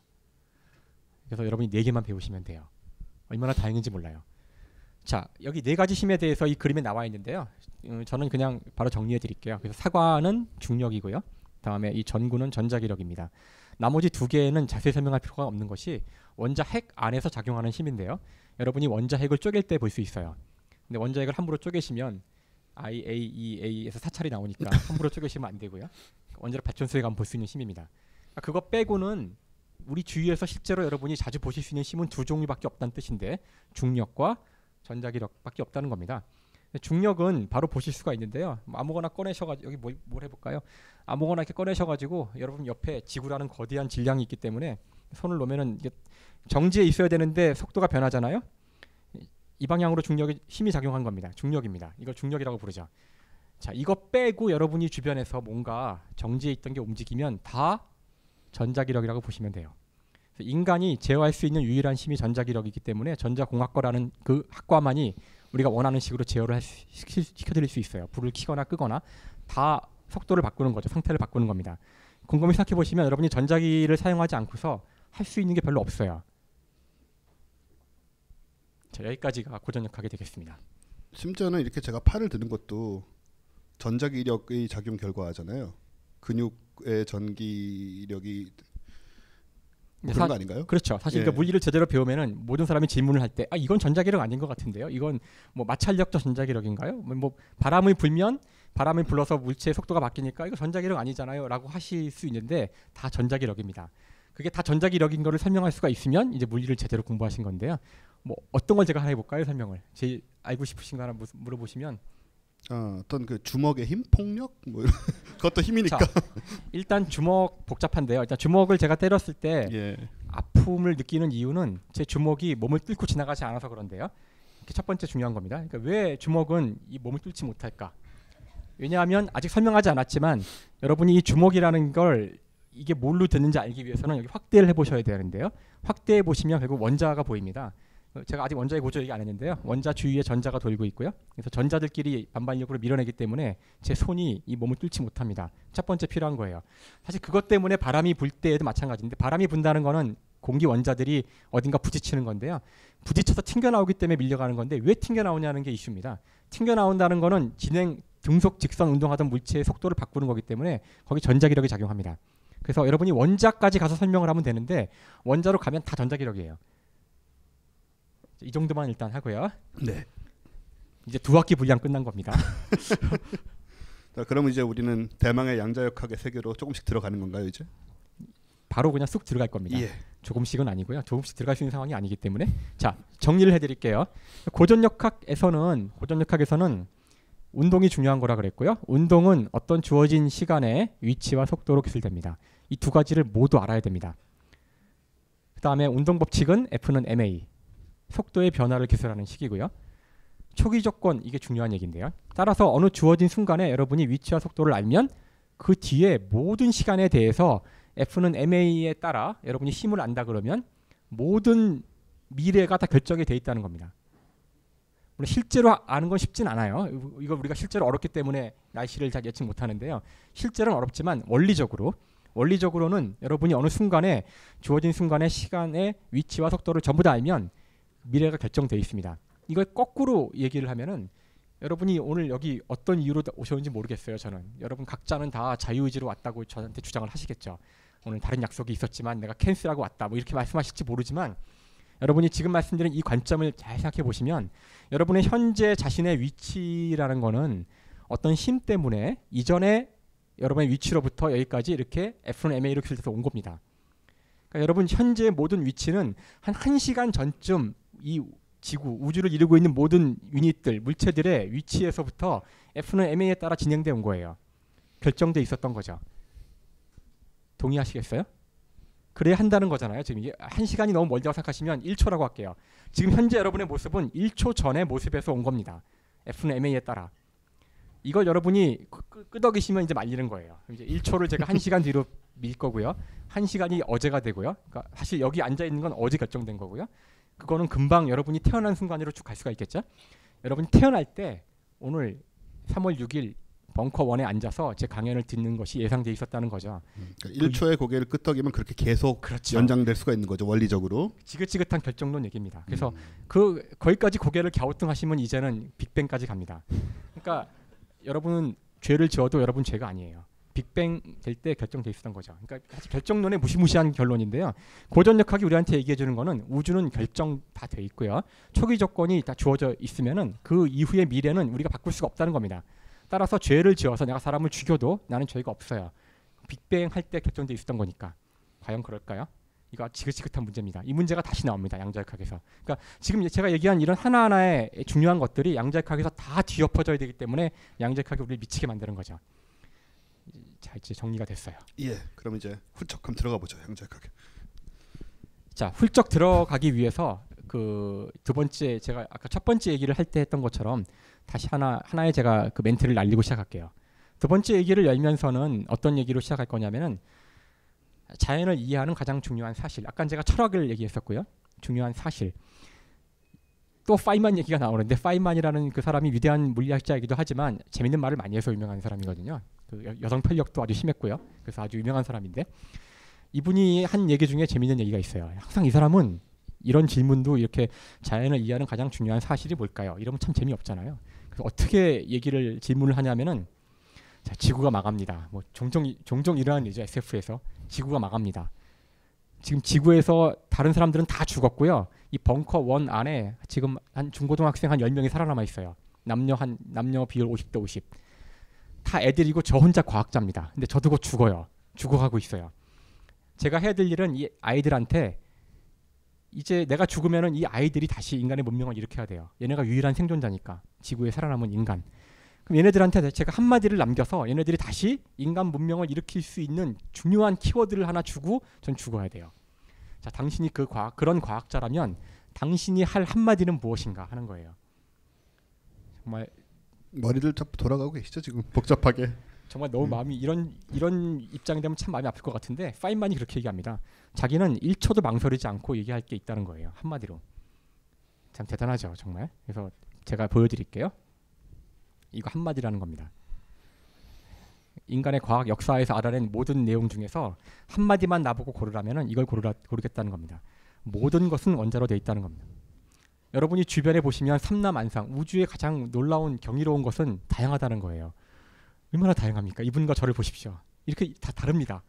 그래서 여러분이 네 개만 배우시면 돼요. 얼마나 다행인지 몰라요. 자, 여기 네 가지 힘에 대해서 이 그림에 나와 있는데요. 음, 저는 그냥 바로 정리해 드릴게요. 그래서 사과는 중력이고요. 다음에 이 전구는 전자기력입니다. 나머지 두 개는 자세히 설명할 필요가 없는 것이 원자 핵 안에서 작용하는 힘인데요. 여러분이 원자 핵을 쪼갤 때 볼 수 있어요. 근데 원자 핵을 함부로 쪼개시면 IAEA에서 사찰이 나오니까 함부로 쪼개시면 안 되고요. 원자력 발전소에 가면 볼 수 있는 힘입니다. 그러니까 그거 빼고는 우리 주위에서 실제로 여러분이 자주 보실 수 있는 힘은 두 종류밖에 없다는 뜻인데 중력과 전자기력밖에 없다는 겁니다. 중력은 바로 보실 수가 있는데요. 뭐 아무거나 꺼내셔가지고 여기 뭘, 뭘 해볼까요? 아무거나 이렇게 꺼내셔가지고 여러분 옆에 지구라는 거대한 질량이 있기 때문에 손을 놓으면은 이게 정지에 있어야 되는데 속도가 변하잖아요. 이 방향으로 중력이 힘이 작용한 겁니다. 중력입니다. 이걸 중력이라고 부르죠. 자, 이거 빼고 여러분이 주변에서 뭔가 정지에 있던 게 움직이면 다 전자기력이라고 보시면 돼요. 인간이 제어할 수 있는 유일한 힘이 전자기력이기 때문에 전자공학과라는 그 학과만이 우리가 원하는 식으로 제어를 시키- 시켜드릴 수 있어요. 불을 켜거나 끄거나 다 속도를 바꾸는 거죠. 상태를 바꾸는 겁니다. 곰곰이 생각해 보시면 여러분이 전자기를 사용하지 않고서 할 수 있는 게 별로 없어요. 자, 여기까지가 고전역학이 되겠습니다. 심지어는 이렇게 제가 팔을 드는 것도 전자기력의 작용 결과잖아요. 근육의 전기력이 뭐 그런 사- 거 아닌가요? 그렇죠. 사실 예. 그러니까 물리를 제대로 배우면은 모든 사람이 질문을 할 때 아 이건 전자기력 아닌 것 같은데요. 이건 뭐 마찰력도 전자기력인가요? 뭐, 뭐 바람이 불면 바람이 불어서 물체의 속도가 바뀌니까 이거 전자기력 아니잖아요.라고 하실 수 있는데 다 전자기력입니다. 그게 다 전자기력인 거를 설명할 수가 있으면 이제 물리를 제대로 공부하신 건데요. 뭐 어떤 걸 제가 하나 해볼까요? 설명을 제일 알고 싶으신 거 하나 무- 물어보시면 어, 어떤 그 주먹의 힘, 폭력 뭐 그것도 힘이니까. 자, 일단 주먹 복잡한데요. 일단 주먹을 제가 때렸을 때 예. 아픔을 느끼는 이유는 제 주먹이 몸을 뚫고 지나가지 않아서 그런데요. 이게 첫 번째 중요한 겁니다. 그러니까 왜 주먹은 이 몸을 뚫지 못할까? 왜냐하면 아직 설명하지 않았지만 여러분이 이 주먹이라는 걸 이게 뭘로 듣는지 알기 위해서는 여기 확대를 해보셔야 되는데요. 확대해 보시면 결국 원자가 보입니다. 어, 제가 아직 원자의 구조 얘기 안 했는데요. 원자 주위에 전자가 돌고 있고요. 그래서 전자들끼리 반반력으로 밀어내기 때문에 제 손이 이 몸을 뚫지 못합니다. 첫 번째 필요한 거예요. 사실 그것 때문에 바람이 불 때에도 마찬가지인데 바람이 분다는 거는 공기 원자들이 어딘가 부딪히는 건데요. 부딪혀서 튕겨 나오기 때문에 밀려가는 건데 왜 튕겨 나오냐는 게 이슈입니다. 튕겨 나온다는 거는 진행 등속 직선 운동하던 물체의 속도를 바꾸는 거기 때문에 거기 전자기력이 작용합니다. 그래서 여러분이 원자까지 가서 설명을 하면 되는데 원자로 가면 다 전자기력이에요. 이 정도만 일단 하고요. 네. 이제 두 학기 분량 끝난 겁니다. 자, 그럼 이제 우리는 대망의 양자역학의 세계로 조금씩 들어가는 건가요, 이제? 바로 그냥 쑥 들어갈 겁니다. 예. 조금씩은 아니고요. 조금씩 들어갈 수 있는 상황이 아니기 때문에 자 정리를 해드릴게요. 고전역학에서는 고전역학에서는 운동이 중요한 거라 그랬고요. 운동은 어떤 주어진 시간에 위치와 속도로 기술됩니다. 이 두 가지를 모두 알아야 됩니다. 그 다음에 운동 법칙은 F는 ma 속도의 변화를 기술하는 식이고요. 초기 조건 이게 중요한 얘기인데요. 따라서 어느 주어진 순간에 여러분이 위치와 속도를 알면 그 뒤에 모든 시간에 대해서 F는 MA에 따라 여러분이 힘을 안다 그러면 모든 미래가 다 결정이 돼 있다는 겁니다. 물론 실제로 아는 건 쉽진 않아요. 이거 우리가 실제로 어렵기 때문에 날씨를 잘 예측 못 하는데요. 실제로는 어렵지만 원리적으로 원리적으로는 여러분이 어느 순간에 주어진 순간의 시간의 위치와 속도를 전부 다 알면 미래가 결정돼 있습니다. 이걸 거꾸로 얘기를 하면은 여러분이 오늘 여기 어떤 이유로 오셨는지 모르겠어요. 저는 여러분 각자는 다 자유의지로 왔다고 저한테 주장을 하시겠죠. 오늘 다른 약속이 있었지만 내가 캔슬하고 왔다. 뭐 이렇게 말씀하실지 모르지만 여러분이 지금 말씀드린 이 관점을 잘 생각해 보시면 여러분의 현재 자신의 위치라는 거는 어떤 힘 때문에 이전에 여러분의 위치로부터 여기까지 이렇게 F는 MA로 기술돼서 온 겁니다. 그러니까 여러분 현재 모든 위치는 한 1시간 전쯤 이 지구, 우주를 이루고 있는 모든 유닛들, 물체들의 위치에서부터 F는 MA에 따라 진행돼 온 거예요. 결정돼 있었던 거죠. 동의하시겠어요? 그래야 한다는 거잖아요. 지금 이게 한 시간이 너무 멀다고 생각하시면 1초라고 할게요. 지금 현재 여러분의 모습은 1초 전의 모습에서 온 겁니다. F는 MA에 따라. 이걸 여러분이 끄덕이시면 이제 말리는 거예요. 이제 1초를 제가 1시간 뒤로 밀 거고요. 1시간이 어제가 되고요. 그러니까 사실 여기 앉아 있는 건 어제 결정된 거고요. 그거는 금방 여러분이 태어난 순간으로 쭉 갈 수가 있겠죠. 여러분이 태어날 때 오늘 3월 6일 벙커 원에 앉아서 제 강연을 듣는 것이 예상돼 있었다는 거죠. 그러니까 1초의 고개를 끄덕이면 그렇게 계속 그렇죠. 연장될 수가 있는 거죠 원리적으로. 지긋지긋한 결정론 얘기입니다. 그래서 음. 그 거기까지 고개를 갸우뚱하시면 이제는 빅뱅까지 갑니다. 그러니까 여러분은 죄를 지어도 여러분 죄가 아니에요. 빅뱅 될 때 결정돼 있었던 거죠. 그러니까 사실 결정론의 무시무시한 결론인데요. 고전력학이 우리한테 얘기해 주는 거는 우주는 결정 다 돼 있고요. 초기 조건이 다 주어져 있으면은 그 이후의 미래는 우리가 바꿀 수가 없다는 겁니다. 따라서 죄를 지어서 내가 사람을 죽여도 나는 죄가 없어요. 빅뱅 할 때 결정돼 있었던 거니까 과연 그럴까요? 이거 지긋지긋한 문제입니다. 이 문제가 다시 나옵니다. 양자역학에서. 그러니까 지금 제가 얘기한 이런 하나하나의 중요한 것들이 양자역학에서 다 뒤엎어져야 되기 때문에 양자역학이 우리를 미치게 만드는 거죠. 자 이제 정리가 됐어요. 예. 그럼 이제 훌쩍 한번 들어가 보죠 양자역학에. 자 훌쩍 들어가기 위해서 그 두 번째 제가 아까 첫 번째 얘기를 할 때 했던 것처럼 다시 하나 하나의 제가 그 멘트를 날리고 시작할게요. 두 번째 얘기를 열면서는 어떤 얘기로 시작할 거냐면은 자연을 이해하는 가장 중요한 사실. 아까 제가 철학을 얘기했었고요. 중요한 사실. 또 파이만 얘기가 나오는데 파이만이라는 그 사람이 위대한 물리학자이기도 하지만 재밌는 말을 많이 해서 유명한 사람이거든요. 그 여- 여성 편력도 아주 심했고요. 그래서 아주 유명한 사람인데 이분이 한 얘기 중에 재밌는 얘기가 있어요. 항상 이 사람은 이런 질문도 이렇게 자연을 이해하는 가장 중요한 사실이 뭘까요? 이러면 참 재미없잖아요. 그래서 어떻게 얘기를 질문을 하냐면은 자, 지구가 망합니다. 뭐 종종 이- 종종 이러한 일이죠 SF에서 지구가 망합니다. 지금 지구에서 다른 사람들은 다 죽었고요. 이 벙커 원 안에 지금 한 중고등학생 한 10명이 살아남아 있어요. 남녀 한 남녀 비율 50대 50. 다 애들이고 저 혼자 과학자입니다. 근데 저도 곧 죽어요. 죽어가고 있어요. 제가 해야 될 일은 이 아이들한테 이제 내가 죽으면은 이 아이들이 다시 인간의 문명을 일으켜야 돼요. 얘네가 유일한 생존자니까 지구에 살아남은 인간. 그럼 얘네들한테 제가 한마디를 남겨서 얘네들이 다시 인간 문명을 일으킬 수 있는 중요한 키워드를 하나 주고 전 죽어야 돼요. 자, 당신이 그 과학 그런 과학자라면 당신이 할 한마디는 무엇인가 하는 거예요. 정말 머리를 좀 돌아가고 계시죠 지금 복잡하게. 정말 너무 음. 마음이 이런 이런 입장이 되면 참 마음이 아플 것 같은데 파인만이 그렇게 얘기합니다. 자기는 1초도 망설이지 않고 얘기할 게 있다는 거예요. 한마디로. 참 대단하죠, 정말. 그래서 제가 보여 드릴게요. 이거 한마디라는 겁니다. 인간의 과학 역사에서 알아낸 모든 내용 중에서 한마디만 나보고 고르라면은 이걸 고르라, 고르겠다는 겁니다. 모든 것은 원자로 되어 있다는 겁니다. 여러분이 주변에 보시면 삼남안상 우주의 가장 놀라운 경이로운 것은 다양하다는 거예요. 얼마나 다양합니까? 이분과 저를 보십시오. 이렇게 다 다릅니다.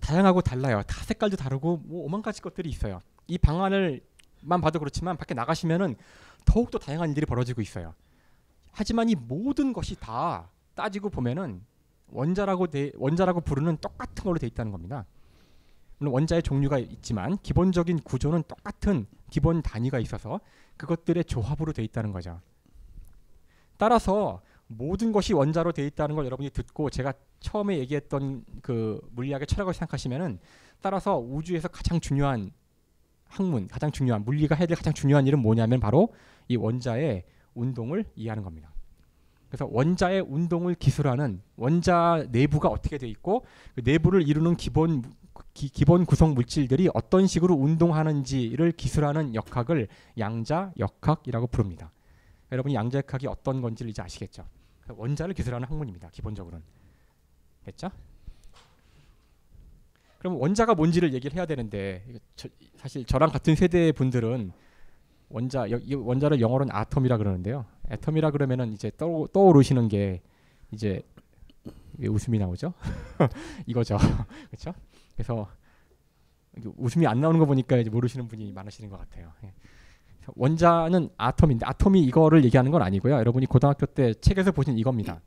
다양하고 달라요. 다 색깔도 다르고 뭐 오만 가지 것들이 있어요. 이 방안을만 봐도 그렇지만 밖에 나가시면은 더욱 더 다양한 일들이 벌어지고 있어요. 하지만 이 모든 것이 다 따지고 보면은 원자라고 돼, 원자라고 부르는 똑같은 걸로 돼 있다는 겁니다. 물론 원자의 종류가 있지만 기본적인 구조는 똑같은 기본 단위가 있어서 그것들의 조합으로 돼 있다는 거죠. 따라서 모든 것이 원자로 돼 있다는 걸 여러분이 듣고 제가 처음에 얘기했던 그 물리학의 철학을 생각하시면은 따라서 우주에서 가장 중요한 학문, 가장 중요한 물리가 해야 될 가장 중요한 일은 뭐냐면 바로 이 원자의 운동을 이해하는 겁니다. 그래서 원자의 운동을 기술하는 원자 내부가 어떻게 돼 있고 그 내부를 이루는 기본 기, 기본 구성 물질들이 어떤 식으로 운동하는지를 기술하는 역학을 양자 역학이라고 부릅니다. 여러분이 양자 역학이 어떤 건지를 이제 아시겠죠? 원자를 기술하는 학문입니다. 기본적으로는 됐죠? 그럼 원자가 뭔지를 얘기를 해야 되는데 저, 사실 저랑 같은 세대 분들은 원자 원자를 영어로는 아톰이라 그러는데요. 애텀이라 그러면은 이제 떠, 떠오르시는 게 이제 왜 웃음이 나오죠? 이거죠. 그렇죠? 그래서 웃음이 안 나오는 거 보니까 이제 모르시는 분이 많으시는 것 같아요. 예. 원자는 아톰인데 아톰이 이거를 얘기하는 건 아니고요. 여러분이 고등학교 때 책에서 보신 이겁니다.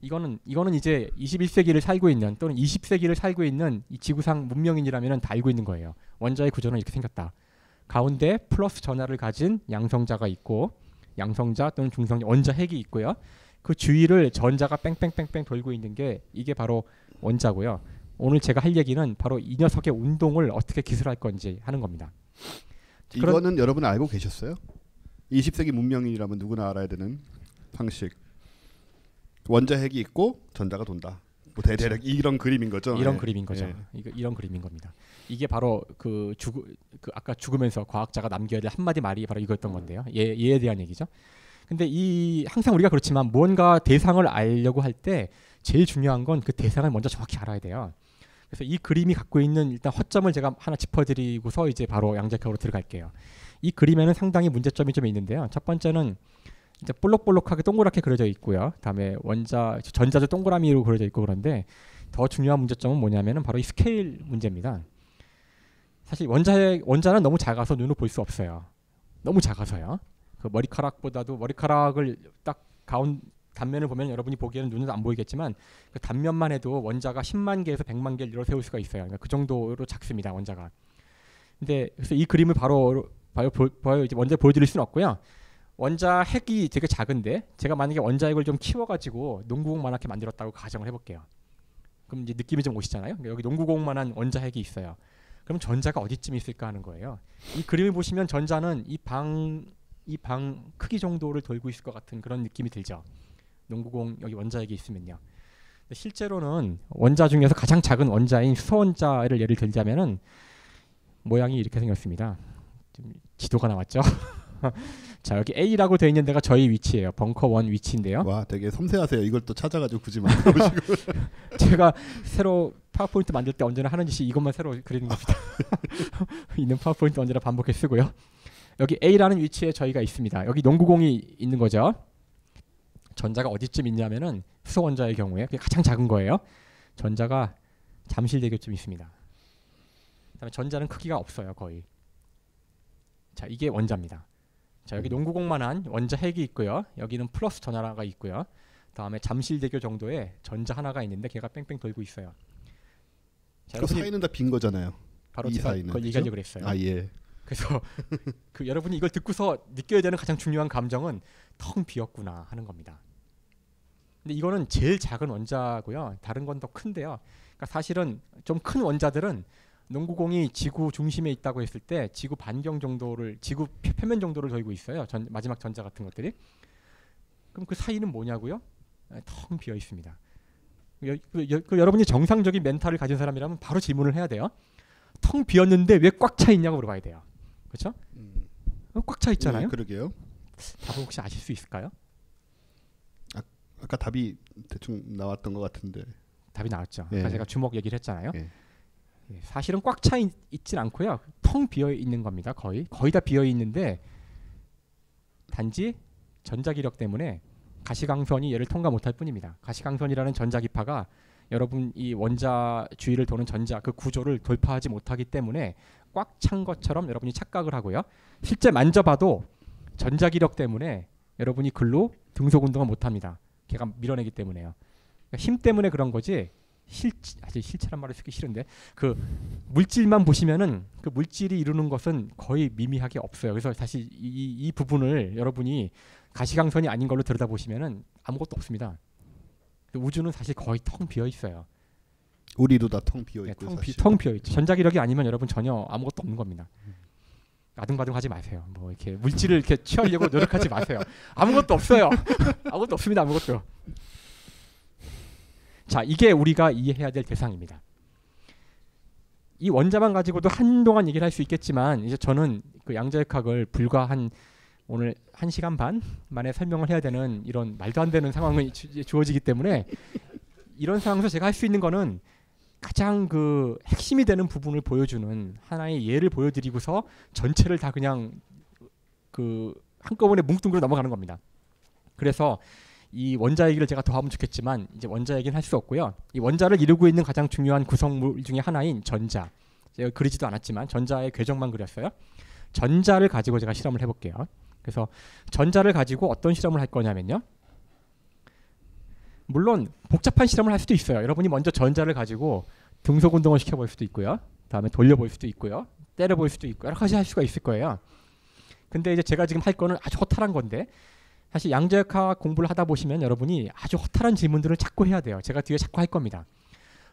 이거는 이거는 이제 21세기를 살고 있는 또는 20세기를 살고 있는 이 지구상 문명인이라면 다 알고 있는 거예요. 원자의 구조는 이렇게 생겼다. 가운데 플러스 전하를 가진 양성자가 있고 양성자 또는 중성자 원자 핵이 있고요. 그 주위를 전자가 뺑뺑뺑뺑 돌고 있는 게 이게 바로 원자고요. 오늘 제가 할 얘기는 바로 이 녀석의 운동을 어떻게 기술할 건지 하는 겁니다. 이거는 여러분 알고 계셨어요? 20세기 문명인이라면 누구나 알아야 되는 상식. 원자 핵이 있고 전자가 돈다. 뭐 대대략 그렇죠. 이런 그림인 거죠. 이런 네. 그림인 거죠. 네. 이거 이런 그림인 겁니다. 이게 바로 그 죽, 그 아까 죽으면서 과학자가 남겨야 될 한마디 말이 바로 이거였던 건데요. 얘, 얘에 대한 얘기죠. 근데 이 항상 우리가 그렇지만 무언가 대상을 알려고 할 때 제일 중요한 건 그 대상을 먼저 정확히 알아야 돼요. 그래서 이 그림이 갖고 있는 일단 허점을 제가 하나 짚어드리고서 이제 바로 양자격으로 들어갈게요. 이 그림에는 상당히 문제점이 좀 있는데요. 첫 번째는 이제 볼록볼록하게 동그랗게 그려져 있고요. 다음에 원자 전자도 동그라미로 그려져 있고 그런데 더 중요한 문제점은 뭐냐면은 바로 이 스케일 문제입니다. 사실 원자의 원자는 너무 작아서 눈으로 볼 수 없어요. 너무 작아서요. 그 머리카락보다도 머리카락을 딱 가운 단면을 보면 여러분이 보기에는 눈으로 안 보이겠지만 그 단면만 해도 원자가 10만 개에서 100만 개를 일렬로 세울 수가 있어요. 그러니까 그 정도로 작습니다. 원자가. 근데 그래서 이 그림을 바로 바로 보, 보, 이제 원자 보여드릴 수는 없고요. 원자 핵이 되게 작은데 제가 만약에 원자 핵을 좀 키워가지고 농구공만하게 만들었다고 가정을 해볼게요. 그럼 이제 느낌이 좀 오시잖아요. 그러니까 여기 농구공만한 원자 핵이 있어요. 그럼 전자가 어디쯤 있을까 하는 거예요. 이 그림을 보시면 전자는 이 방 이방 크기 정도를 돌고 있을 것 같은 그런 느낌이 들죠. 농구공 여기 원자핵이 있으면요. 실제로는 원자 중에서 가장 작은 원자인 수소원자를 예를 들자면은 모양이 이렇게 생겼습니다. 좀 지도가 나왔죠. 자 여기 A라고 되어 있는 데가 저희 위치예요. 벙커 원 위치인데요. 와 되게 섬세하세요. 이걸 또 찾아가지고 굳이 만들어보시고. 제가 새로 파워포인트 만들 때 언제나 하는 짓이 이것만 새로 그리는 겁니다. 있는 파워포인트 언제나 반복해 쓰고요. 여기 A라는 위치에 저희가 있습니다. 여기 농구공이 있는 거죠. 전자가 어디쯤 있냐면은 수소 원자의 경우에 그게 가장 작은 거예요. 전자가 잠실대교쯤 있습니다. 그다음에 전자는 크기가 없어요 거의. 자 이게 원자입니다. 자 여기 농구공만한 원자 핵이 있고요. 여기는 플러스 전하가 있고요. 다음에 잠실대교 정도의 전자 하나가 있는데 걔가 뺑뺑 돌고 있어요. 자, 그 사이는 다 빈 거잖아요. 바로 이 사이는 그걸 얘기하려고 그랬어요. 아 예. 그래서 그 여러분이 이걸 듣고서 느껴야 되는 가장 중요한 감정은 텅 비었구나 하는 겁니다. 근데 이거는 제일 작은 원자고요. 다른 건 더 큰데요. 그러니까 사실은 좀 큰 원자들은 농구공이 지구 중심에 있다고 했을 때 지구 반경 정도를 지구 표면 정도를 돌고 있어요. 전, 마지막 전자 같은 것들이. 그럼 그 사이는 뭐냐고요? 아, 텅 비어 있습니다. 여, 그, 여, 그 여러분이 정상적인 멘탈을 가진 사람이라면 바로 질문을 해야 돼요. 텅 비었는데 왜 꽉 차 있냐고 물어봐야 돼요. 그렇죠? 음. 꽉 차 있잖아요. 네, 그러게요. 답을 혹시 아실 수 있을까요? 아, 아까 답이 대충 나왔던 것 같은데. 답이 나왔죠. 예. 아까 제가 주먹 얘기를 했잖아요. 예. 예 사실은 꽉 차 있진 않고요. 텅 비어 있는 겁니다. 거의 거의 다 비어 있는데 단지 전자기력 때문에 가시광선이 얘를 통과 못할 뿐입니다. 가시광선이라는 전자기파가 여러분 이 원자 주위를 도는 전자 그 구조를 돌파하지 못하기 때문에 꽉 찬 것처럼 여러분이 착각을 하고요. 실제 만져봐도 전자기력 때문에 여러분이 글로 등속 운동을 못합니다. 걔가 밀어내기 때문에요. 그러니까 힘 때문에 그런 거지. 실 아직 실체란 말을 쓰기 싫은데 그 물질만 보시면은 그 물질이 이루는 것은 거의 미미하게 없어요. 그래서 사실 이, 이 부분을 여러분이 가시광선이 아닌 걸로 들여다 보시면은 아무것도 없습니다. 우주는 사실 거의 텅 비어 있어요. 우리도 다 텅 비어 있고 네, 텅, 비, 텅 비어 있죠. 전자기력이 아니면 여러분 전혀 아무것도 없는 겁니다. 아둥바둥하지 마세요. 뭐 이렇게 물질을 이렇게 취하려고 노력하지 마세요. 아무것도 없어요. 아무것도 없습니다. 아무것도. 자, 이게 우리가 이해해야 될 대상입니다. 이 원자만 가지고도 한동안 얘기를 할 수 있겠지만 이제 저는 그 양자역학을 불과 한 오늘 한 시간 반 만에 설명을 해야 되는 이런 말도 안 되는 상황이 주, 어지기 때문에 이런 상황에서 제가 할 수 있는 거는 가장 그 핵심이 되는 부분을 보여주는 하나의 예를 보여드리고서 전체를 다 그냥 그 한꺼번에 뭉뚱그려 넘어가는 겁니다. 그래서 이 원자 얘기를 제가 더 하면 좋겠지만 이제 원자 얘기는 할 수 없고요. 이 원자를 이루고 있는 가장 중요한 구성물 중에 하나인 전자. 제가 그리지도 않았지만 전자의 궤적만 그렸어요. 전자를 가지고 제가 실험을 해볼게요. 그래서 전자를 가지고 어떤 실험을 할 거냐면요. 물론 복잡한 실험을 할 수도 있어요. 여러분이 먼저 전자를 가지고 등속 운동을 시켜볼 수도 있고요. 다음에 돌려볼 수도 있고요. 때려볼 수도 있고 여러 가지 할 수가 있을 거예요. 근데 이제 제가 지금 할 거는 아주 허탈한 건데 사실 양자역학 공부를 하다 보시면 여러분이 아주 허탈한 질문들을 자꾸 해야 돼요. 제가 뒤에 자꾸 할 겁니다.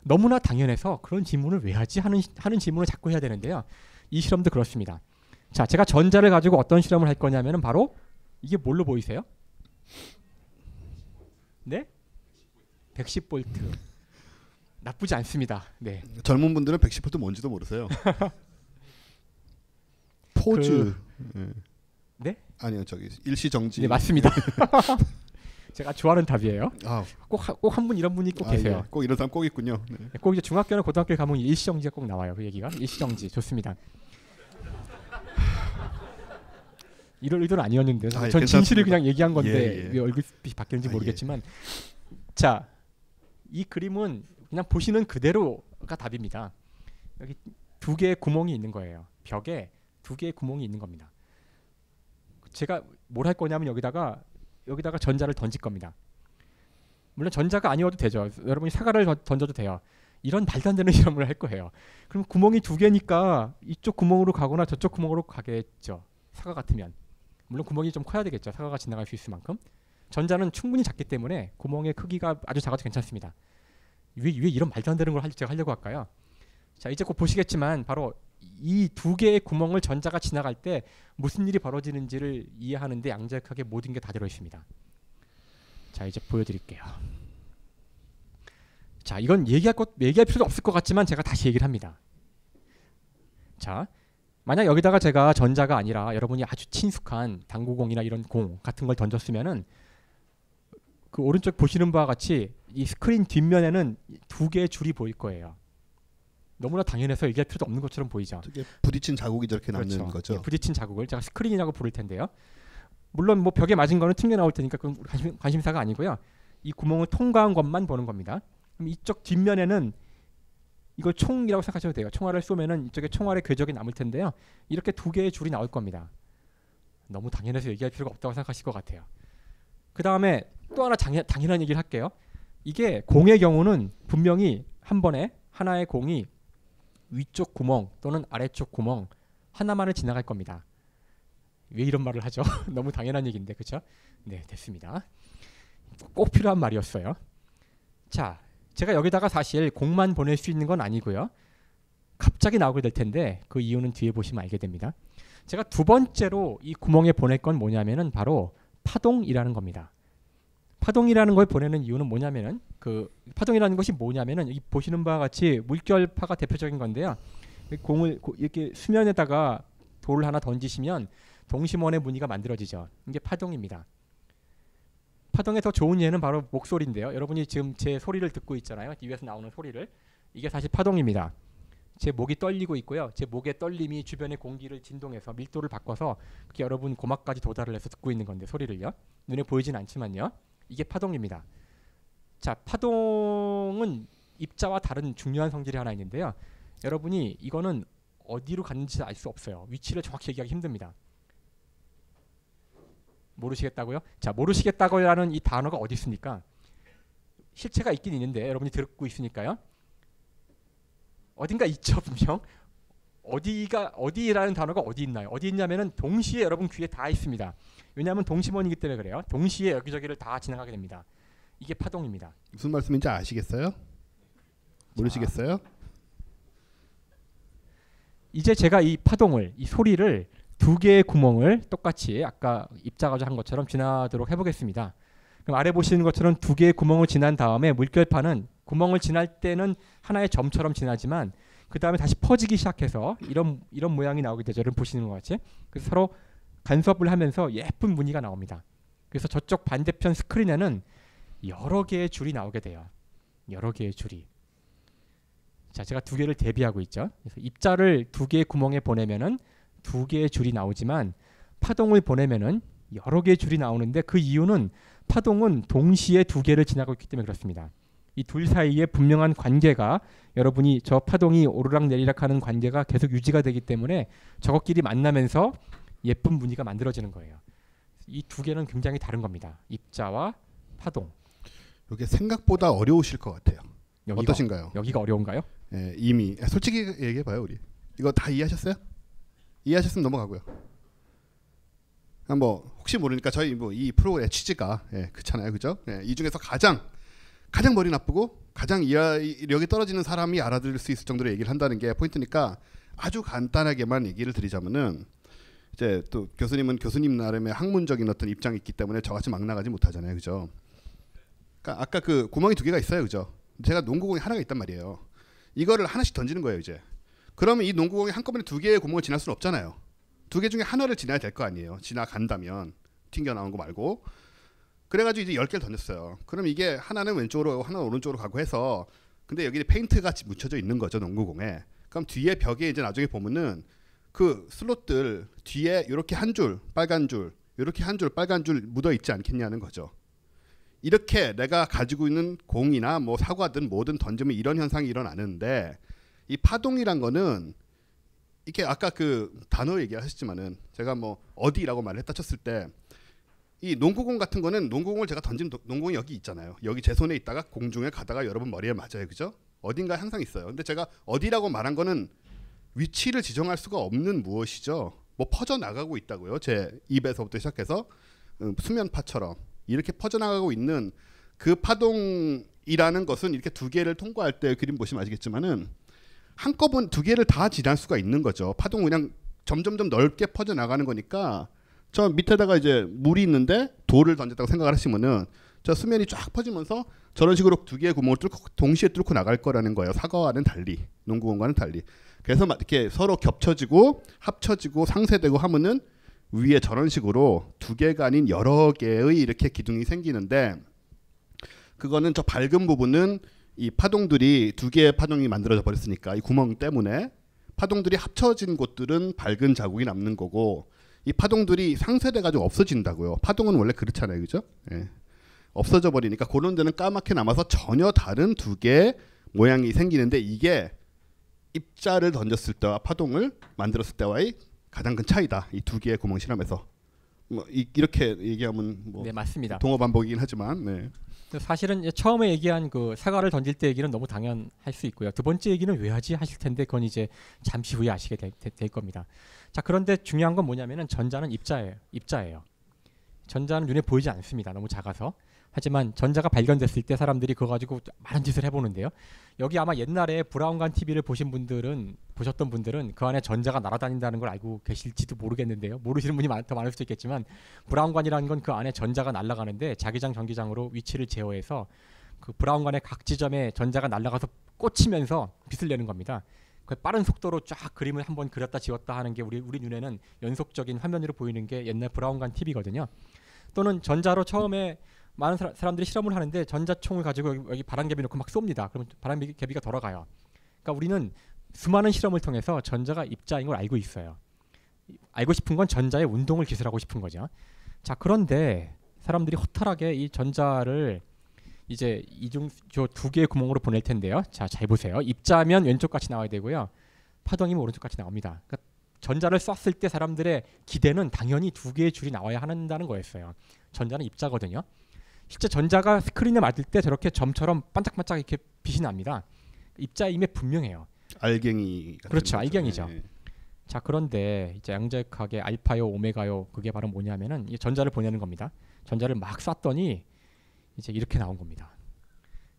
너무나 당연해서 그런 질문을 왜 하지 하는 하는 질문을 자꾸 해야 되는데요. 이 실험도 그렇습니다. 자, 제가 전자를 가지고 어떤 실험을 할 거냐면은 바로 이게 뭘로 보이세요? 네? 110V. 나쁘지 않습니다. 네. 젊은 분들은 110V 뭔지도 모르세요. 포즈. 예. 네? 아니요, 저기 일시 정지. 네, 맞습니다. 제가 좋아하는 답이에요. 아, 꼭한분 이런 분이 꼭 아, 계세요. 예. 꼭 이런 사람 꼭 있군요. 네. 네, 꼭 이제 중학교나 고등학교 가면 일시 정지가 꼭 나와요. 그 얘기가 일시 정지 좋습니다. 이럴 의도는 아니었는데 아, 예, 전 진실을 괜찮습니다. 그냥 얘기한 건데 예, 예. 왜 얼굴빛이 바뀌는지 아, 예. 모르겠지만 자 이 그림은 그냥 보시는 그대로가 답입니다. 여기 두 개의 구멍이 있는 거예요. 벽에 두 개의 구멍이 있는 겁니다. 제가 뭘 할 거냐면 여기다가 여기다가 전자를 던질 겁니다. 물론 전자가 아니어도 되죠. 여러분이 사과를 던- 던져도 돼요. 이런 말도 안 되는 실험을 할 거예요. 그럼 구멍이 두 개니까 이쪽 구멍으로 가거나 저쪽 구멍으로 가겠죠. 사과 같으면. 물론 구멍이 좀 커야 되겠죠. 사과가 지나갈 수 있을 만큼. 전자는 충분히 작기 때문에 구멍의 크기가 아주 작아도 괜찮습니다. 왜, 왜 이런 말도 안 되는 걸 할- 제가 하려고 할까요? 자 이제 곧 보시겠지만 바로 이 두 개의 구멍을 전자가 지나갈 때 무슨 일이 벌어지는지를 이해하는데 양자역학의 모든 게 다 들어 있습니다. 자 이제 보여드릴게요. 자 이건 얘기할 것 얘기할 필요도 없을 것 같지만 제가 다시 얘기를 합니다. 자 만약 여기다가 제가 전자가 아니라 여러분이 아주 친숙한 당구공이나 이런 공 같은 걸 던졌으면은 그 오른쪽 보시는 바와 같이 이 스크린 뒷면에는 두 개의 줄이 보일 거예요. 너무나 당연해서 얘기할 필요도 없는 것처럼 보이죠. 부딪힌 자국이 저렇게 남는 그렇죠. 거죠. 예, 부딪힌 자국을 제가 스크린이라고 부를 텐데요. 물론 뭐 벽에 맞은 거는 튕겨 나올 테니까 그건 관심, 관심사가 아니고요. 이 구멍을 통과한 것만 보는 겁니다. 그럼 이쪽 뒷면에는 이걸 총이라고 생각하셔도 돼요. 총알을 쏘면은 이쪽에 총알의 궤적이 남을 텐데요. 이렇게 두 개의 줄이 나올 겁니다. 너무 당연해서 얘기할 필요가 없다고 생각하실 것 같아요. 그 다음에 또 하나 당연, 당연한 얘기를 할게요. 이게 공의 경우는 분명히 한 번에 하나의 공이 위쪽 구멍 또는 아래쪽 구멍 하나만을 지나갈 겁니다. 왜 이런 말을 하죠? 너무 당연한 얘기인데 그렇죠? 네 됐습니다. 꼭 필요한 말이었어요. 자, 제가 여기다가 사실 공만 보낼 수 있는 건 아니고요. 갑자기 나오게 될 텐데 그 이유는 뒤에 보시면 알게 됩니다. 제가 두 번째로 이 구멍에 보낼 건 뭐냐면은 바로 파동이라는 겁니다. 파동이라는 걸 보내는 이유는 뭐냐면은 그 파동이라는 것이 뭐냐면은 여기 보시는 바와 같이 물결파가 대표적인 건데요. 이 공을 고- 이렇게 수면에다가 돌을 하나 던지시면 동심원의 무늬가 만들어지죠. 이게 파동입니다. 파동의 더 좋은 예는 바로 목소리인데요. 여러분이 지금 제 소리를 듣고 있잖아요. TV에서 나오는 소리를. 이게 사실 파동입니다. 제 목이 떨리고 있고요. 제 목의 떨림이 주변의 공기를 진동해서 밀도를 바꿔서 여러분 고막까지 도달을 해서 듣고 있는 건데 소리를요. 눈에 보이진 않지만요. 이게 파동입니다. 자, 파동은 입자와 다른 중요한 성질이 하나 있는데요. 여러분이 이거는 어디로 갔는지 알 수 없어요. 위치를 정확히 얘기하기 힘듭니다. 모르시겠다고요? 자, 모르시겠다고라는 이 단어가 어디 있습니까? 실체가 있긴 있는데 여러분이 듣고 있으니까요. 어딘가 있죠, 분명. 어디가 어디라는 단어가 어디 있나요? 어디 있냐면은 동시에 여러분 귀에 다 있습니다. 왜냐하면 동심원이기 때문에 그래요. 동시에 여기저기를 다 지나가게 됩니다. 이게 파동입니다. 무슨 말씀인지 아시겠어요? 모르시겠어요? 이제 제가 이 파동을 이 소리를 두 개의 구멍을 똑같이 아까 입자가지고 한 것처럼 지나도록 해보겠습니다. 그럼 아래 보시는 것처럼 두 개의 구멍을 지난 다음에 물결파는 구멍을 지날 때는 하나의 점처럼 지나지만 그 다음에 다시 퍼지기 시작해서 이런 이런 모양이 나오게 되죠. 여러분 보시는 것 같이 그래서 서로 간섭을 하면서 예쁜 무늬가 나옵니다. 그래서 저쪽 반대편 스크린에는 여러 개의 줄이 나오게 돼요. 여러 개의 줄이. 자, 제가 두 개를 대비하고 있죠. 그래서 입자를 두 개의 구멍에 보내면은 두 개의 줄이 나오지만 파동을 보내면은 여러 개의 줄이 나오는데 그 이유는 파동은 동시에 두 개를 지나고 있기 때문에 그렇습니다. 이 둘 사이에 분명한 관계가 여러분이 저 파동이 오르락 내리락 하는 관계가 계속 유지가 되기 때문에 저것끼리 만나면서 예쁜 무늬가 만들어지는 거예요. 이 두 개는 굉장히 다른 겁니다. 입자와 파동. 이게 생각보다 어려우실 것 같아요. 여기가, 어떠신가요? 여기가 어려운가요? 예, 이미 솔직히 얘기해 봐요, 우리. 이거 다 이해하셨어요? 이해하셨으면 넘어가고요. 아, 뭐 혹시 모르니까 저희 뭐 이 프로의 취지가 예, 그렇잖아요, 그죠? 예, 이 중에서 가장 가장 머리 나쁘고 가장 이해력이 떨어지는 사람이 알아들을 수 있을 정도로 얘기를 한다는 게 포인트니까 아주 간단하게만 얘기를 드리자면은 이제 또 교수님은 교수님 나름의 학문적인 어떤 입장이 있기 때문에 저같이 막 나가지 못하잖아요, 그죠? 그러니까 아까 그 구멍이 두 개가 있어요, 그죠? 제가 농구공이 하나가 있단 말이에요. 이거를 하나씩 던지는 거예요, 이제. 그러면 이 농구공이 한꺼번에 두 개의 구멍을 지날 수는 없잖아요. 두 개 중에 하나를 지나야 될 거 아니에요. 지나간다면 튕겨 나온 거 말고. 그래가지고 이제 열 개를 던졌어요. 그럼 이게 하나는 왼쪽으로 하나는 오른쪽으로 가고 해서 근데 여기 페인트가 묻혀져 있는 거죠 농구공에. 그럼 뒤에 벽에 이제 나중에 보면은 그 슬롯들 뒤에 이렇게 한 줄 빨간 줄 이렇게 한 줄 빨간 줄 묻어 있지 않겠냐는 거죠. 이렇게 내가 가지고 있는 공이나 뭐 사과든 뭐든 던지면 이런 현상이 일어나는데 이 파동이란 거는 이렇게 아까 그 단어 얘기하셨지만은 제가 뭐 어디라고 말을 했다 쳤을 때 이 농구공 같은 거는 농구공을 제가 던진 도- 농구공이 여기 있잖아요. 여기 제 손에 있다가 공중에 가다가 여러분 머리에 맞아요. 그죠? 어딘가 항상 있어요. 근데 제가 어디라고 말한 거는 위치를 지정할 수가 없는 무엇이죠. 뭐 퍼져 나가고 있다고요. 제 입에서부터 시작해서 음, 수면파처럼 이렇게 퍼져 나가고 있는 그 파동이라는 것은 이렇게 두 개를 통과할 때 그림 보시면 아시겠지만은 한꺼번에 두 개를 다 지날 수가 있는 거죠. 파동 그냥 점점점 넓게 퍼져 나가는 거니까 저 밑에다가 이제 물이 있는데 돌을 던졌다고 생각을 하시면은 저 수면이 쫙 퍼지면서 저런 식으로 두 개의 구멍을 뚫고 동시에 뚫고 나갈 거라는 거예요. 사과와는 달리 농구공과는 달리. 그래서 막 이렇게 서로 겹쳐지고 합쳐지고 상쇄되고 하면은 위에 저런 식으로 두 개가 아닌 여러 개의 이렇게 기둥이 생기는데 그거는 저 밝은 부분은 이 파동들이 두 개의 파동이 만들어져 버렸으니까 이 구멍 때문에 파동들이 합쳐진 곳들은 밝은 자국이 남는 거고 이 파동들이 상쇄돼 가지고 없어진다고요. 파동은 원래 그렇잖아요, 그죠? 예. 없어져 버리니까 그런 데는 까맣게 남아서 전혀 다른 두 개의 모양이 생기는데 이게 입자를 던졌을 때와 파동을 만들었을 때와의 가장 큰 차이다. 이 두 개의 구멍 실험에서 뭐 이, 이렇게 얘기하면 뭐 네 맞습니다. 동어 반복이긴 하지만 네. 사실은 처음에 얘기한 그 사과를 던질 때 얘기는 너무 당연할 수 있고요. 두 번째 얘기는 왜 하지 하실 텐데 그건 이제 잠시 후에 아시게 될, 될- 될 겁니다. 자 그런데 중요한 건 뭐냐면은 전자는 입자예요. 입자예요. 전자는 눈에 보이지 않습니다. 너무 작아서. 하지만 전자가 발견됐을 때 사람들이 그거 가지고 많은 짓을 해보는데요. 여기 아마 옛날에 브라운관 TV를 보신 분들은 보셨던 분들은 그 안에 전자가 날아다닌다는 걸 알고 계실지도 모르겠는데요. 모르시는 분이 많, 더 많을 수도 있겠지만 브라운관이라는 건 그 안에 전자가 날아가는데 자기장 전기장으로 위치를 제어해서 그 브라운관의 각 지점에 전자가 날아가서 꽂히면서 빛을 내는 겁니다. 그 빠른 속도로 쫙 그림을 한번 그렸다 지웠다 하는 게 우리 우리 눈에는 연속적인 화면으로 보이는 게 옛날 브라운관 TV거든요. 또는 전자로 처음에 많은 사람, 사람들이 실험을 하는데 전자총을 가지고 여기, 여기 바람개비 놓고 막 쏩니다. 그러면 바람개비가 돌아가요. 그러니까 우리는 수많은 실험을 통해서 전자가 입자인 걸 알고 있어요. 알고 싶은 건 전자의 운동을 기술하고 싶은 거죠. 자 그런데 사람들이 허탈하게 이 전자를 이제 이중 저 두 개의 구멍으로 보낼 텐데요. 자 잘 보세요. 입자면 왼쪽 같이 나와야 되고요. 파동이면 오른쪽 같이 나옵니다. 그러니까 전자를 쐈을 때 사람들의 기대는 당연히 두 개의 줄이 나와야 한다는 거였어요. 전자는 입자거든요. 실제 전자가 스크린에 맞을 때 저렇게 점처럼 반짝반짝 이렇게 빛이 납니다. 입자임에 분명해요. 알갱이 그렇죠. 알갱이죠. 네. 자 그런데 이제 양자역학의 알파요 오메가요 그게 바로 뭐냐면은 이 전자를 보내는 겁니다. 전자를 막 쐈더니 이제 이렇게 나온 겁니다.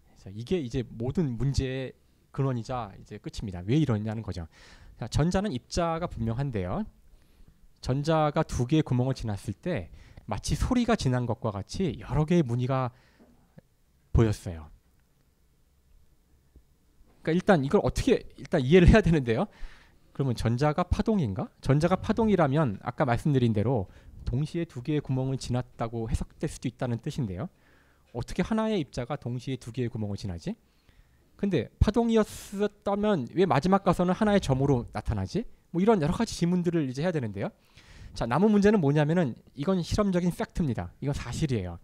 그래서 이게 이제 모든 문제의 근원이자 이제 끝입니다. 왜 이러냐는 거죠. 자, 전자는 입자가 분명한데요. 전자가 두 개의 구멍을 지났을 때 마치 소리가 지난 것과 같이 여러 개의 무늬가 보였어요. 그러니까 일단 이걸 어떻게 일단 이해를 해야 되는데요. 그러면 전자가 파동인가? 전자가 파동이라면 아까 말씀드린 대로 동시에 두 개의 구멍을 지났다고 해석될 수도 있다는 뜻인데요. 어떻게 하나의 입자가 동시에 두 개의 구멍을 지나지? 근데 파동이었다면 왜 마지막 가서는 하나의 점으로 나타나지? 뭐 이런 여러 가지 질문들을 이제 해야 되는데요. 자 남은 문제는 뭐냐면은 이건 실험적인 팩트입니다. 이건 사실이에요.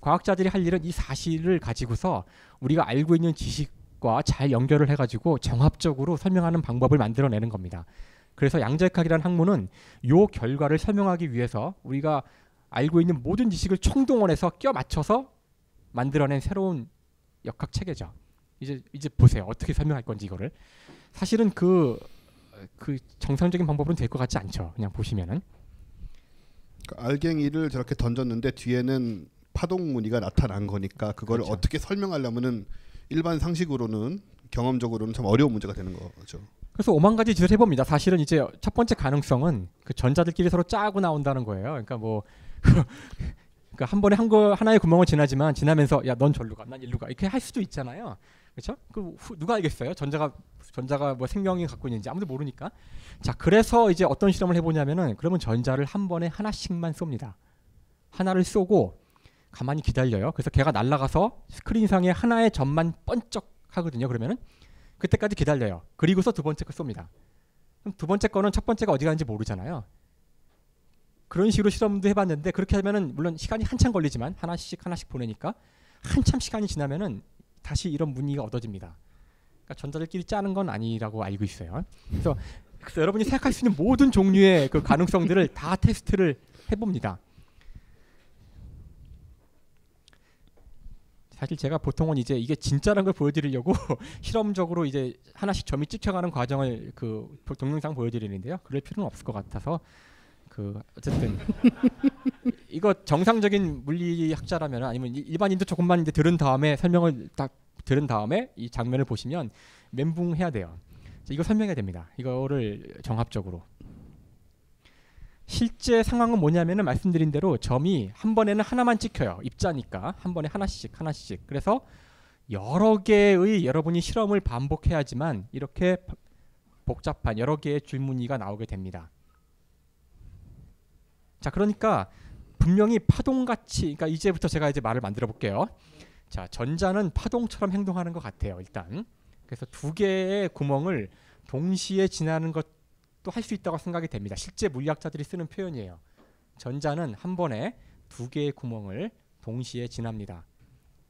과학자들이 할 일은 이 사실을 가지고서 우리가 알고 있는 지식과 잘 연결을 해가지고 종합적으로 설명하는 방법을 만들어내는 겁니다. 그래서 양자역학이라는 학문은 요 결과를 설명하기 위해서 우리가 알고 있는 모든 지식을 총동원해서 껴 맞춰서 만들어낸 새로운 역학 체계죠. 이제 이제 보세요. 어떻게 설명할 건지 이거를 사실은 그, 그 정상적인 방법으로는 될 것 같지 않죠. 그냥 보시면은 그러니까 알갱이를 저렇게 던졌는데 뒤에는 파동 무늬가 나타난 거니까 그거를 그렇죠. 어떻게 설명하려면은 일반 상식으로는 경험적으로는 참 어려운 문제가 되는 거죠. 그래서 오만 가지 짓을 해봅니다. 사실은 이제 첫 번째 가능성은 그 전자들끼리 서로 짜고 나온다는 거예요. 그러니까 뭐 그러니까 한 번에 한 거 하나의 구멍을 지나지만 지나면서 야 넌 절로 가, 난 일로 가 이렇게 할 수도 있잖아요. 그렇죠? 그 후- 누가 알겠어요? 전자가 전자가 뭐 생명이 갖고 있는지 아무도 모르니까. 자 그래서 이제 어떤 실험을 해보냐면은 그러면 전자를 한 번에 하나씩만 쏩니다. 하나를 쏘고 가만히 기다려요. 그래서 걔가 날아가서 스크린상에 하나의 점만 번쩍 하거든요. 그러면은 그때까지 기다려요. 그리고서 두 번째 거 쏩니다. 그럼 두 번째 거는 첫 번째가 어디 가는지 모르잖아요. 그런 식으로 실험도 해봤는데 그렇게 하면은 물론 시간이 한참 걸리지만 하나씩 하나씩 보내니까 한참 시간이 지나면은 다시 이런 무늬가 얻어집니다. 그러니까 전자들끼리 짜는 건 아니라고 알고 있어요. 그래서, 그래서 여러분이 생각할 수 있는 모든 종류의 그 가능성들을 다 테스트를 해봅니다. 사실 제가 보통은 이제 이게 진짜라는 걸 보여드리려고 실험적으로 이제 하나씩 점이 찍혀가는 과정을 그 동영상 보여드리는데요. 그럴 필요는 없을 것 같아서 그 어쨌든 이거 정상적인 물리학자라면 아니면 일- 일반인도 조금만 이제 들은 다음에 설명을 딱 들은 다음에 이 장면을 보시면 멘붕해야 돼요. 자, 이거 설명해야 됩니다. 이거를 정합적으로. 실제 상황은 뭐냐면은 말씀드린 대로 점이 한 번에는 하나만 찍혀요. 입자니까 한 번에 하나씩 하나씩. 그래서 여러 개의 여러분이 실험을 반복해야지만 이렇게 바- 복잡한 여러 개의 줄무늬가 나오게 됩니다. 자, 그러니까 분명히 파동같이 그러니까 이제부터 제가 이제 말을 만들어 볼게요. 자, 전자는 파동처럼 행동하는 것 같아요. 일단. 그래서 두 개의 구멍을 동시에 지나는 것도 할 수 있다고 생각이 됩니다. 실제 물리학자들이 쓰는 표현이에요. 전자는 한 번에 두 개의 구멍을 동시에 지납니다.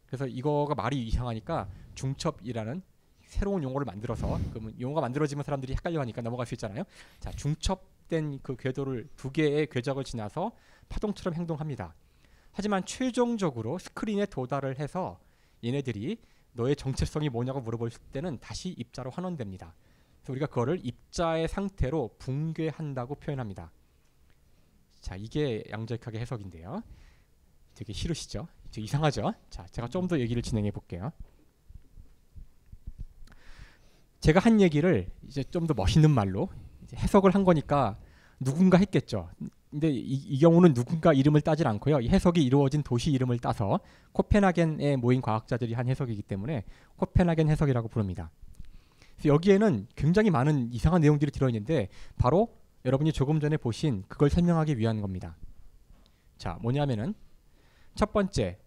그래서 이거가 말이 이상하니까 중첩이라는 새로운 용어를 만들어서 그러면 용어가 만들어지면 사람들이 헷갈려하니까 넘어갈 수 있잖아요. 자, 중첩 된 그 궤도를 두 개의 궤적을 지나서 파동처럼 행동합니다. 하지만 최종적으로 스크린에 도달을 해서 얘네들이 너의 정체성이 뭐냐고 물어볼 때는 다시 입자로 환원됩니다. 그래서 우리가 그거를 입자의 상태로 붕괴한다고 표현합니다. 자, 이게 양자역학의 해석인데요. 되게 싫으시죠? 이상하죠? 자, 제가 좀 더 얘기를 진행해 볼게요. 제가 한 얘기를 이제 좀 더 멋있는 말로 해석을 한 거니까 누군가 했겠죠. 근데 이, 이 경우는 누군가 이름을 따질 않고요. 이 해석이 이루어진 도시 이름을 따서 코펜하겐에 모인 과학자들이 한 해석이기 때문에 코펜하겐 해석이라고 부릅니다. 여기에는 굉장히 많은 이상한 내용들이 들어있는데 바로 여러분이 조금 전에 보신 그걸 설명하기 위한 겁니다. 자, 뭐냐면은 첫 번째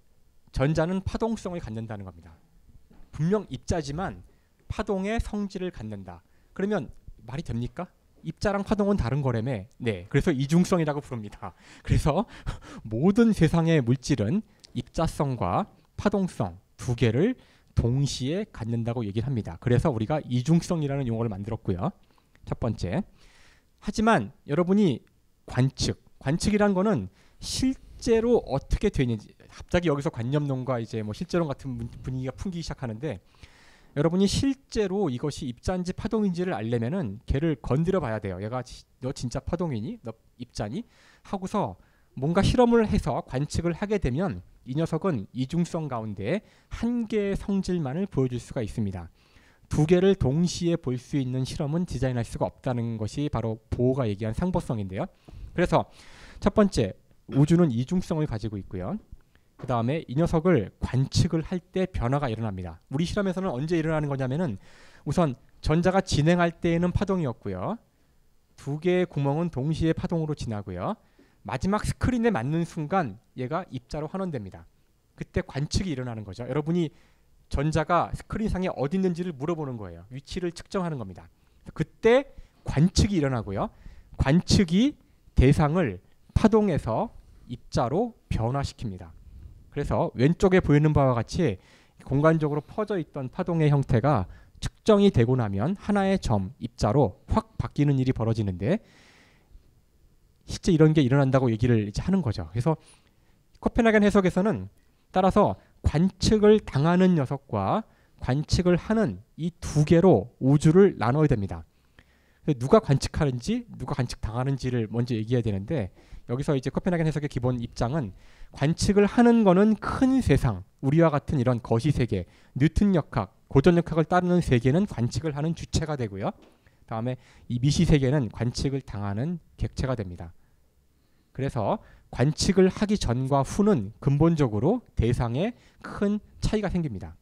전자는 파동성을 갖는다는 겁니다. 분명 입자지만 파동의 성질을 갖는다. 그러면 말이 됩니까? 입자랑 파동은 다른 거라며. 네. 그래서 이중성이라고 부릅니다. 그래서 모든 세상의 물질은 입자성과 파동성 두 개를 동시에 갖는다고 얘기를 합니다. 그래서 우리가 이중성이라는 용어를 만들었고요. 첫 번째. 하지만 여러분이 관측, 관측이란 거는 실제로 어떻게 되는지 갑자기 여기서 관념론과 이제 뭐 실제론 같은 분- 분위기가 풍기기 시작하는데 여러분이 실제로 이것이 입자인지 파동인지를 알려면은 걔를 건드려 봐야 돼요. 얘가 지- 너 진짜 파동이니? 너 입자니? 하고서 뭔가 실험을 해서 관측을 하게 되면 이 녀석은 이중성 가운데 한 개의 성질만을 보여줄 수가 있습니다. 두 개를 동시에 볼 수 있는 실험은 디자인할 수가 없다는 것이 바로 보호가 얘기한 상보성인데요. 그래서 첫 번째 우주는 이중성을 가지고 있고요. 그 다음에 이 녀석을 관측을 할 때 변화가 일어납니다. 우리 실험에서는 언제 일어나는 거냐면은 우선 전자가 진행할 때에는 파동이었고요. 두 개의 구멍은 동시에 파동으로 지나고요. 마지막 스크린에 맞는 순간 얘가 입자로 환원됩니다. 그때 관측이 일어나는 거죠. 여러분이 전자가 스크린상에 어디 있는지를 물어보는 거예요. 위치를 측정하는 겁니다. 그때 관측이 일어나고요. 관측이 대상을 파동에서 입자로 변화시킵니다. 그래서 왼쪽에 보이는 바와 같이 공간적으로 퍼져 있던 파동의 형태가 측정이 되고 나면 하나의 점 입자로 확 바뀌는 일이 벌어지는데 실제 이런 게 일어난다고 얘기를 이제 하는 거죠. 그래서 코펜하겐 해석에서는 따라서 관측을 당하는 녀석과 관측을 하는 이 두 개로 우주를 나눠야 됩니다. 누가 관측하는지 누가 관측 당하는지를 먼저 얘기해야 되는데 여기서 이제 코펜하겐 해석의 기본 입장은 관측을 하는 거는 큰 세상 우리와 같은 이런 거시 세계 뉴튼 역학 고전 역학을 따르는 세계는 관측을 하는 주체가 되고요. 다음에 이 미시 세계는 관측을 당하는 객체가 됩니다. 그래서 관측을 하기 전과 후는 근본적으로 대상에 큰 차이가 생깁니다.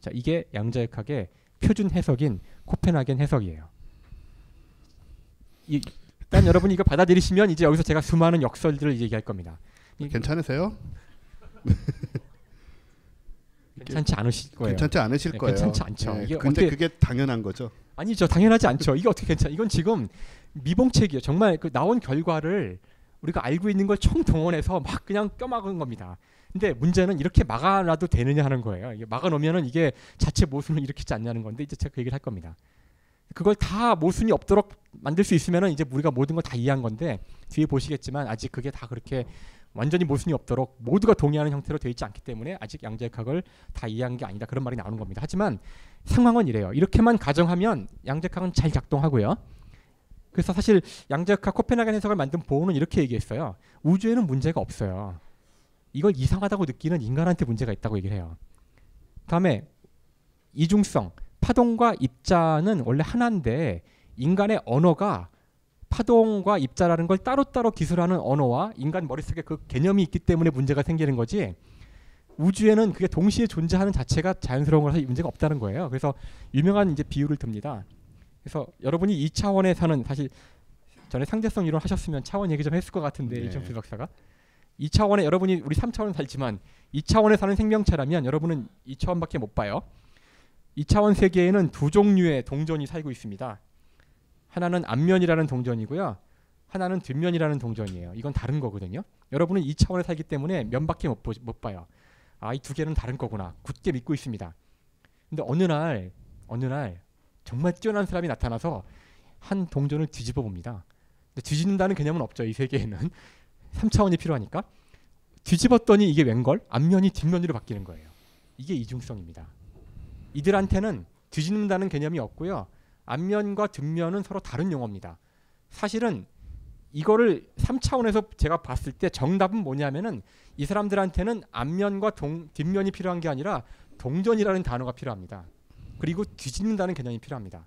자, 이게 양자역학의 표준 해석인 코펜하겐 해석이에요. 이, 일단 여러분이 이거 받아들이시면 이제 여기서 제가 수많은 역설들을 얘기할 겁니다. 이- 괜찮으세요? 괜찮지 않으실 거예요. 괜찮지 않으실 네, 거예요. 괜찮지 않죠. 예, 이게 근데 어떻게- 그게 당연한 거죠. 아니죠. 당연하지 않죠. 이게 어떻게 괜찮? 이건 지금 미봉책이에요. 정말 그 나온 결과를 우리가 알고 있는 걸 총동원해서 막 그냥 껴막은 겁니다. 근데 문제는 이렇게 막아놔도 되느냐 하는 거예요. 이게 막아놓으면은 이게 자체 모순을 일으키지 않냐는 건데 이제 제가 그 얘기를 할 겁니다. 그걸 다 모순이 없도록 만들 수 있으면은 이제 우리가 모든 걸 다 이해한 건데 뒤에 보시겠지만 아직 그게 다 그렇게 완전히 모순이 없도록 모두가 동의하는 형태로 되어 있지 않기 때문에 아직 양자역학을 다 이해한 게 아니다 그런 말이 나오는 겁니다. 하지만 상황은 이래요. 이렇게만 가정하면 양자역학은 잘 작동하고요. 그래서 사실 양자역학 코펜하겐 해석을 만든 보호는 이렇게 얘기했어요. 우주에는 문제가 없어요. 이걸 이상하다고 느끼는 인간한테 문제가 있다고 얘기를 해요. 다음에 이중성, 파동과 입자는 원래 하나인데 인간의 언어가 파동과 입자라는 걸 따로따로 기술하는 언어와 인간 머릿속에 그 개념이 있기 때문에 문제가 생기는 거지 우주에는 그게 동시에 존재하는 자체가 자연스러운 거라서 문제가 없다는 거예요. 그래서 유명한 이제 비유를 듭니다. 그래서 여러분이 이 차원에 사는 사실 전에 상대성 이론 하셨으면 차원 얘기 좀 했을 것 같은데 네. 이정필 박사가 이 차원에 여러분이 우리 3차원 살지만 이 차원에 사는 생명체라면 여러분은 이 차원밖에 못 봐요. 이 차원 세계에는 두 종류의 동전이 살고 있습니다. 하나는 앞면이라는 동전이고요. 하나는 뒷면이라는 동전이에요. 이건 다른 거거든요. 여러분은 이 차원에 살기 때문에 면밖에 못, 보, 못 봐요. 아, 이 두 개는 다른 거구나. 굳게 믿고 있습니다. 근데 어느 날 어느 날 정말 뛰어난 사람이 나타나서 한 동전을 뒤집어 봅니다. 근데 뒤집는다는 개념은 없죠. 이 세계에는 3차원이 필요하니까 뒤집었더니 이게 웬걸? 앞면이 뒷면으로 바뀌는 거예요. 이게 이중성입니다. 이들한테는 뒤집는다는 개념이 없고요. 앞면과 뒷면은 서로 다른 용어입니다. 사실은 이거를 3차원에서 제가 봤을 때 정답은 뭐냐면은 이 사람들한테는 앞면과 동, 뒷면이 필요한 게 아니라 동전이라는 단어가 필요합니다. 그리고 뒤집는다는 개념이 필요합니다.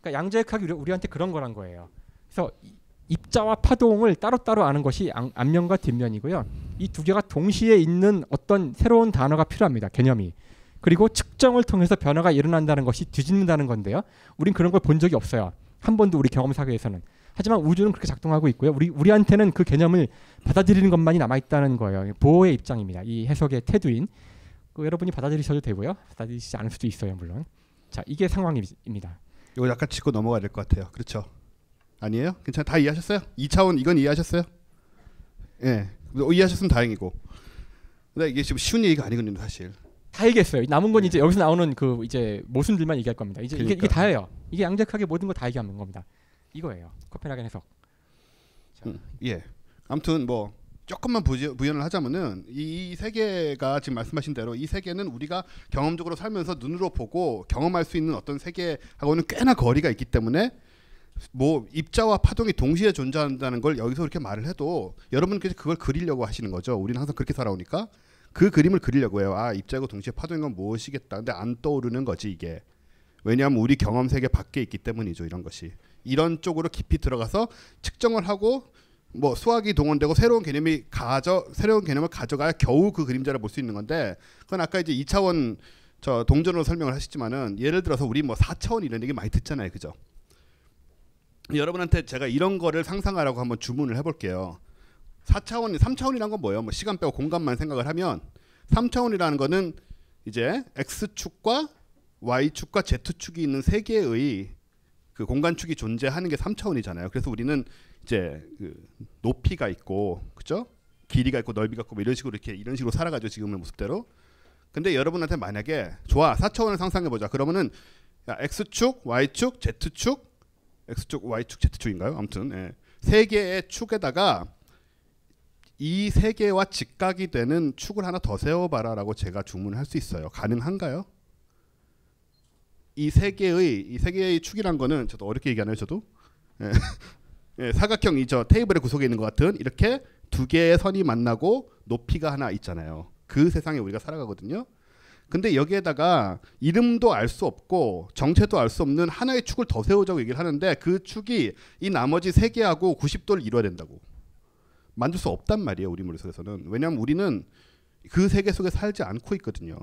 그러니까 양자역학이 우리- 우리한테 그런 거란 거예요. 그래서 이- 입자와 파동을 따로따로 아는 것이 양- 앞면과 뒷면이고요. 이 두 개가 동시에 있는 어떤 새로운 단어가 필요합니다. 개념이. 그리고 측정을 통해서 변화가 일어난다는 것이 뒤집는다는 건데요. 우린 그런 걸 본 적이 없어요. 한 번도 우리 경험 사회에서는. 하지만 우주는 그렇게 작동하고 있고요. 우리 우리한테는 그 개념을 받아들이는 것만이 남아 있다는 거예요. 보호의 입장입니다. 이 해석의 태도인 그 여러분이 받아들이셔도 되고요. 받아들이시지 않을 수도 있어요, 물론. 자, 이게 상황입니다. 이거 약간 짚고 넘어가야 될 것 같아요. 그렇죠? 아니에요? 괜찮아. 다 이해하셨어요? 2차원 이건 이해하셨어요? 예. 어, 이해하셨으면 다행이고. 근데 이게 지금 쉬운 얘기가 아니거든요, 사실. 다 얘기했어요. 남은 건 이제 여기서 나오는 그 이제 모순들만 얘기할 겁니다. 이제 이게, 이게 그러니까. 다예요. 이게 양자역학의 모든 거다 얘기하는 겁니다. 이거예요. 코펜하겐 해석. 음, 예. 아무튼 뭐 조금만 부연을 하자면은 이 세계가 지금 말씀하신 대로 이 세계는 우리가 경험적으로 살면서 눈으로 보고 경험할 수 있는 어떤 세계하고는 꽤나 거리가 있기 때문에 뭐 입자와 파동이 동시에 존재한다는 걸 여기서 그렇게 말을 해도 여러분께서 그걸 그리려고 하시는 거죠. 우리는 항상 그렇게 살아오니까 그 그림을 그리려고 해요. 아 입자고 동시에 파동인 건 무엇이겠다. 근데 안 떠오르는 거지 이게. 왜냐하면 우리 경험 세계 밖에 있기 때문이죠. 이런 것이. 이런 쪽으로 깊이 들어가서 측정을 하고 뭐 수학이 동원되고 새로운 개념이 가져 새로운 개념을 가져가야 겨우 그 그림자를 볼 수 있는 건데 그건 아까 이제 2차원 저 동전으로 설명을 하셨지만은 예를 들어서 우리 뭐 4차원 이런 얘기 많이 듣잖아요. 그죠? 여러분한테 제가 이런 거를 상상하라고 한번 주문을 해 볼게요. 4차원, 3차원이란 건 뭐예요? 뭐 시간 빼고 공간만 생각을 하면 3차원이라는 거는 이제 x축과 y축과 z축이 있는 세 개의 그 공간축이 존재하는 게 3차원이잖아요. 그래서 우리는 이제 그 높이가 있고 그죠? 길이가 있고 넓이가 있고 뭐 이런 식으로 이렇게 이런 식으로 살아가죠 지금의 모습대로. 근데 여러분한테 만약에 좋아 4차원을 상상해 보자. 그러면은 야, x축, y축, z축, x축, y축, z축인가요? 아무튼 예. 세 개의 축에다가 이 세 개와 직각이 되는 축을 하나 더 세워봐라라고 제가 주문을 할수 있어요. 가능한가요? 이 세 개의 이 세 개의 축이란 거는 저도 어렵게 얘기하나요? 저도 예. 예, 사각형 이저 테이블의 구석에 있는 것 같은 이렇게 두 개의 선이 만나고 높이가 하나 있잖아요. 그 세상에 우리가 살아가거든요. 근데 여기에다가 이름도 알 수 없고 정체도 알 수 없는 하나의 축을 더 세우자고 얘기를 하는데 그 축이 이 나머지 세 개하고 90도를 이뤄야 된다고. 만들 수 없단 말이에요. 우리 머릿속에서는. 왜냐하면 우리는 그 세계 속에 살지 않고 있거든요.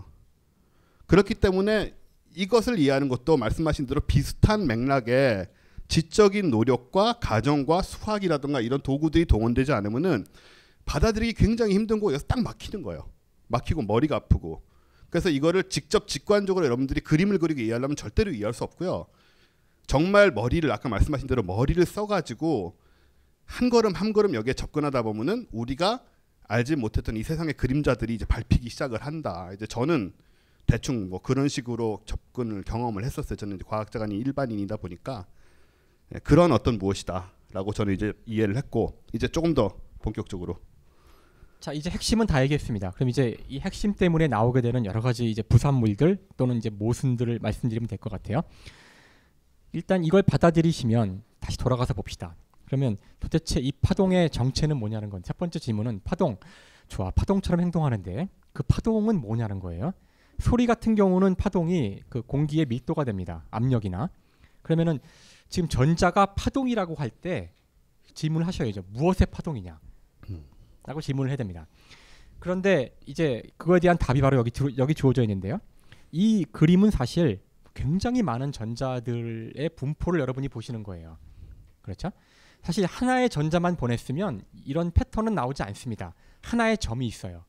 그렇기 때문에 이것을 이해하는 것도 말씀하신 대로 비슷한 맥락의 지적인 노력과 가정과 수학이라든가 이런 도구들이 동원되지 않으면은 받아들이기 굉장히 힘든 거 여기서 딱 막히는 거예요. 막히고 머리가 아프고. 그래서 이거를 직접 직관적으로 여러분들이 그림을 그리고 이해하려면 절대로 이해할 수 없고요. 정말 머리를 아까 말씀하신 대로 머리를 써가지고 한 걸음 한 걸음 여기에 접근하다 보면은 우리가 알지 못했던 이 세상의 그림자들이 이제 밟히기 시작을 한다. 이제 저는 대충 뭐 그런 식으로 접근을 경험을 했었어요. 저는 과학자가 아닌 일반인이다 보니까 예, 그런 어떤 무엇이다라고 저는 이제 이해를 했고 이제 조금 더 본격적으로 자 이제 핵심은 다 얘기했습니다. 그럼 이제 이 핵심 때문에 나오게 되는 여러 가지 이제 부산물들 또는 이제 모순들을 말씀드리면 될 것 같아요. 일단 이걸 받아들이시면 다시 돌아가서 봅시다. 그러면 도대체 이 파동의 정체는 뭐냐는 건 첫 번째 질문은 파동 좋아 파동처럼 행동하는데 그 파동은 뭐냐는 거예요. 소리 같은 경우는 파동이 그 공기의 밀도가 됩니다. 압력이나 그러면은 지금 전자가 파동이라고 할 때 질문을 하셔야죠. 무엇의 파동이냐? 라고 질문을 해야 됩니다. 그런데 이제 그거에 대한 답이 바로 여기 주, 여기 주어져 있는데요. 이 그림은 사실 굉장히 많은 전자들의 분포를 여러분이 보시는 거예요. 그렇죠? 사실 하나의 전자만 보냈으면 이런 패턴은 나오지 않습니다. 하나의 점이 있어요.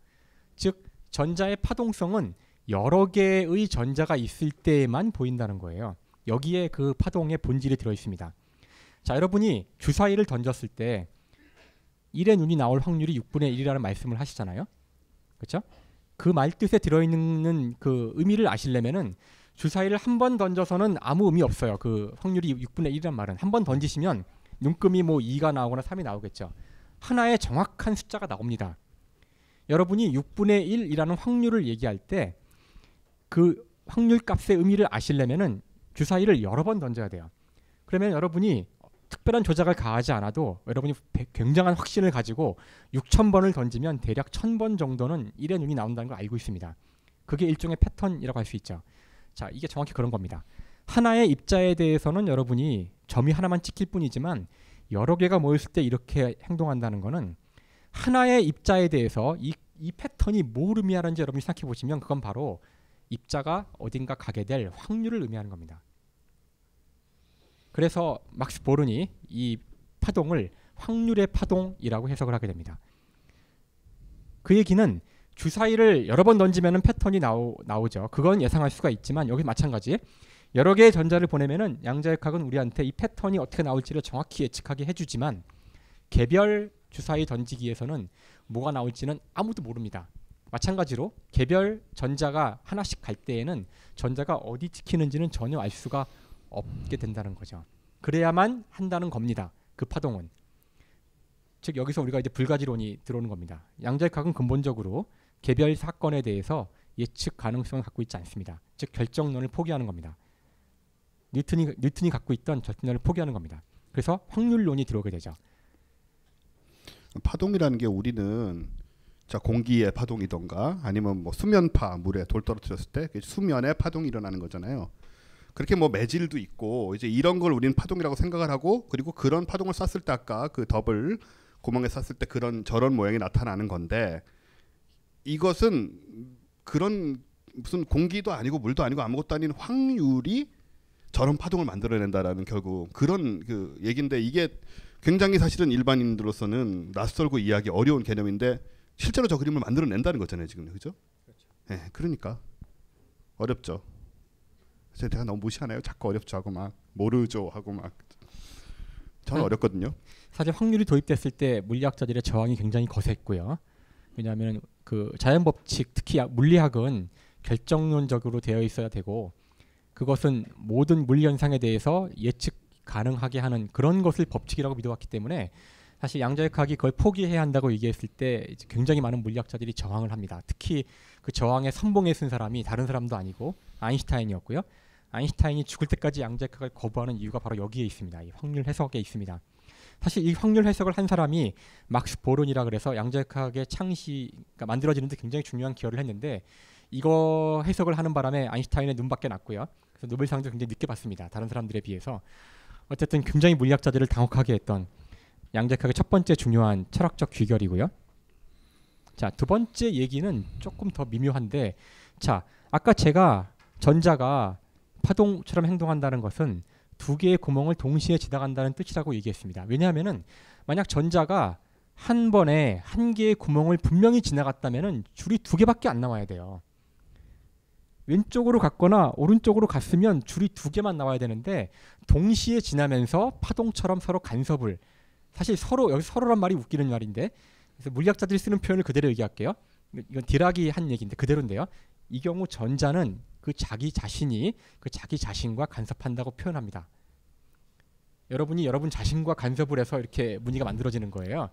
즉 전자의 파동성은 여러 개의 전자가 있을 때만 보인다는 거예요. 여기에 그 파동의 본질이 들어 있습니다. 자, 여러분이 주사위를 던졌을 때 1의 눈이 나올 확률이 6분의 1이라는 말씀을 하시잖아요. 그렇죠? 그 말뜻에 들어 있는 그 의미를 아시려면은 주사위를 한 번 던져서는 아무 의미 없어요. 그 확률이 6분의 1이란 말은 한 번 던지시면 눈금이 뭐 2가 나오거나 3이 나오겠죠. 하나의 정확한 숫자가 나옵니다. 여러분이 6분의 1이라는 확률을 얘기할 때 그 확률 값의 의미를 아시려면은 주사위를 여러 번 던져야 돼요. 그러면 여러분이 특별한 조작을 가하지 않아도 여러분이 굉장한 확신을 가지고 6,000번을 던지면 대략 1,000번 정도는 1의 눈이 나온다는 걸 알고 있습니다. 그게 일종의 패턴이라고 할 수 있죠. 자, 이게 정확히 그런 겁니다. 하나의 입자에 대해서는 여러분이 점이 하나만 찍힐 뿐이지만 여러 개가 모였을 때 이렇게 행동한다는 거는 하나의 입자에 대해서 이, 이 패턴이 뭘 의미하는지 여러분이 생각해 보시면 그건 바로 입자가 어딘가 가게 될 확률을 의미하는 겁니다. 그래서 막스 보른이 이 파동을 확률의 파동이라고 해석을 하게 됩니다. 그 얘기는 주사위를 여러 번 던지면 패턴이 나오, 나오죠. 그건 예상할 수가 있지만 여기 마찬가지 여러 개의 전자를 보내면은 양자역학은 우리한테 이 패턴이 어떻게 나올지를 정확히 예측하게 해주지만 개별 주사위 던지기에서는 뭐가 나올지는 아무도 모릅니다. 마찬가지로 개별 전자가 하나씩 갈 때에는 전자가 어디 찍히는지는 전혀 알 수가 없게 된다는 거죠. 그래야만 한다는 겁니다. 그 파동은. 즉 여기서 우리가 이제 불가지론이 들어오는 겁니다. 양자역학은 근본적으로 개별 사건에 대해서 예측 가능성을 갖고 있지 않습니다. 즉 결정론을 포기하는 겁니다. 뉴턴이 뉴턴이 갖고 있던 결정론을 포기하는 겁니다. 그래서 확률론이 들어오게 되죠. 파동이라는 게 우리는 자 공기의 파동이던가 아니면 뭐 수면파 물에 돌 떨어뜨렸을 때 수면의 파동이 일어나는 거잖아요. 그렇게 뭐 매질도 있고 이제 이런 걸 우리는 파동이라고 생각을 하고 그리고 그런 파동을 쐈을 때 아까 그 더블 구멍에 쐈을 때 그런 저런 모양이 나타나는 건데 이것은 그런 무슨 공기도 아니고 물도 아니고 아무것도 아닌 확률이 저런 파동을 만들어낸다라는 결국 그런 그 얘긴데 이게 굉장히 사실은 일반인들로서는 낯설고 이해하기 어려운 개념인데 실제로 저 그림을 만들어낸다는 거잖아요 지금 그죠? 그렇죠. 네, 그러니까 어렵죠. 제가 너무 무시하나요? 자꾸 어렵죠 하고 막 모르죠 하고 막 저는 아. 어렵거든요. 사실 확률이 도입됐을 때 물리학자들의 저항이 굉장히 거셌고요. 왜냐하면 그 자연 법칙, 특히 야- 물리학은 결정론적으로 되어 있어야 되고 그것은 모든 물리 현상에 대해서 예측 가능하게 하는 그런 것을 법칙이라고 믿어왔기 때문에 사실 양자역학이 그걸 포기해야 한다고 얘기했을 때 굉장히 많은 물리학자들이 저항을 합니다. 특히 그 저항에 선봉에 쓴 사람이 다른 사람도 아니고 아인슈타인이었고요. 아인슈타인이 죽을 때까지 양자역학을 거부하는 이유가 바로 여기에 있습니다. 이 확률 해석에 있습니다. 사실 이 확률 해석을 한 사람이 막스 보론이라 그래서 양자역학의 창시 그러니까 만들어지는데 굉장히 중요한 기여를 했는데 이거 해석을 하는 바람에 아인슈타인의 눈밖에 났고요. 그래서 노벨상도 굉장히 늦게 받습니다. 다른 사람들에 비해서 어쨌든 굉장히 물리학자들을 당혹하게 했던 양자역학의 첫 번째 중요한 철학적 귀결이고요. 자, 두 번째 얘기는 조금 더 미묘한데 자, 아까 제가 전자가 파동처럼 행동한다는 것은 두 개의 구멍을 동시에 지나간다는 뜻이라고 얘기했습니다. 왜냐하면은 만약 전자가 한 번에 한 개의 구멍을 분명히 지나갔다면은 줄이 두 개밖에 안 나와야 돼요. 왼쪽으로 갔거나 오른쪽으로 갔으면 줄이 두 개만 나와야 되는데 동시에 지나면서 파동처럼 서로 간섭을 사실 서로 여기 서로란 말이 웃기는 말인데 그래서 물리학자들이 쓰는 표현을 그대로 얘기할게요. 이건 디락이 한 얘기인데 그대로인데요. 이 경우 전자는 그 자기 자신이 그 자기 자신과 간섭한다고 표현합니다. 여러분이 여러분 자신과 간섭을 해서 이렇게 무늬가 만들어지는 거예요.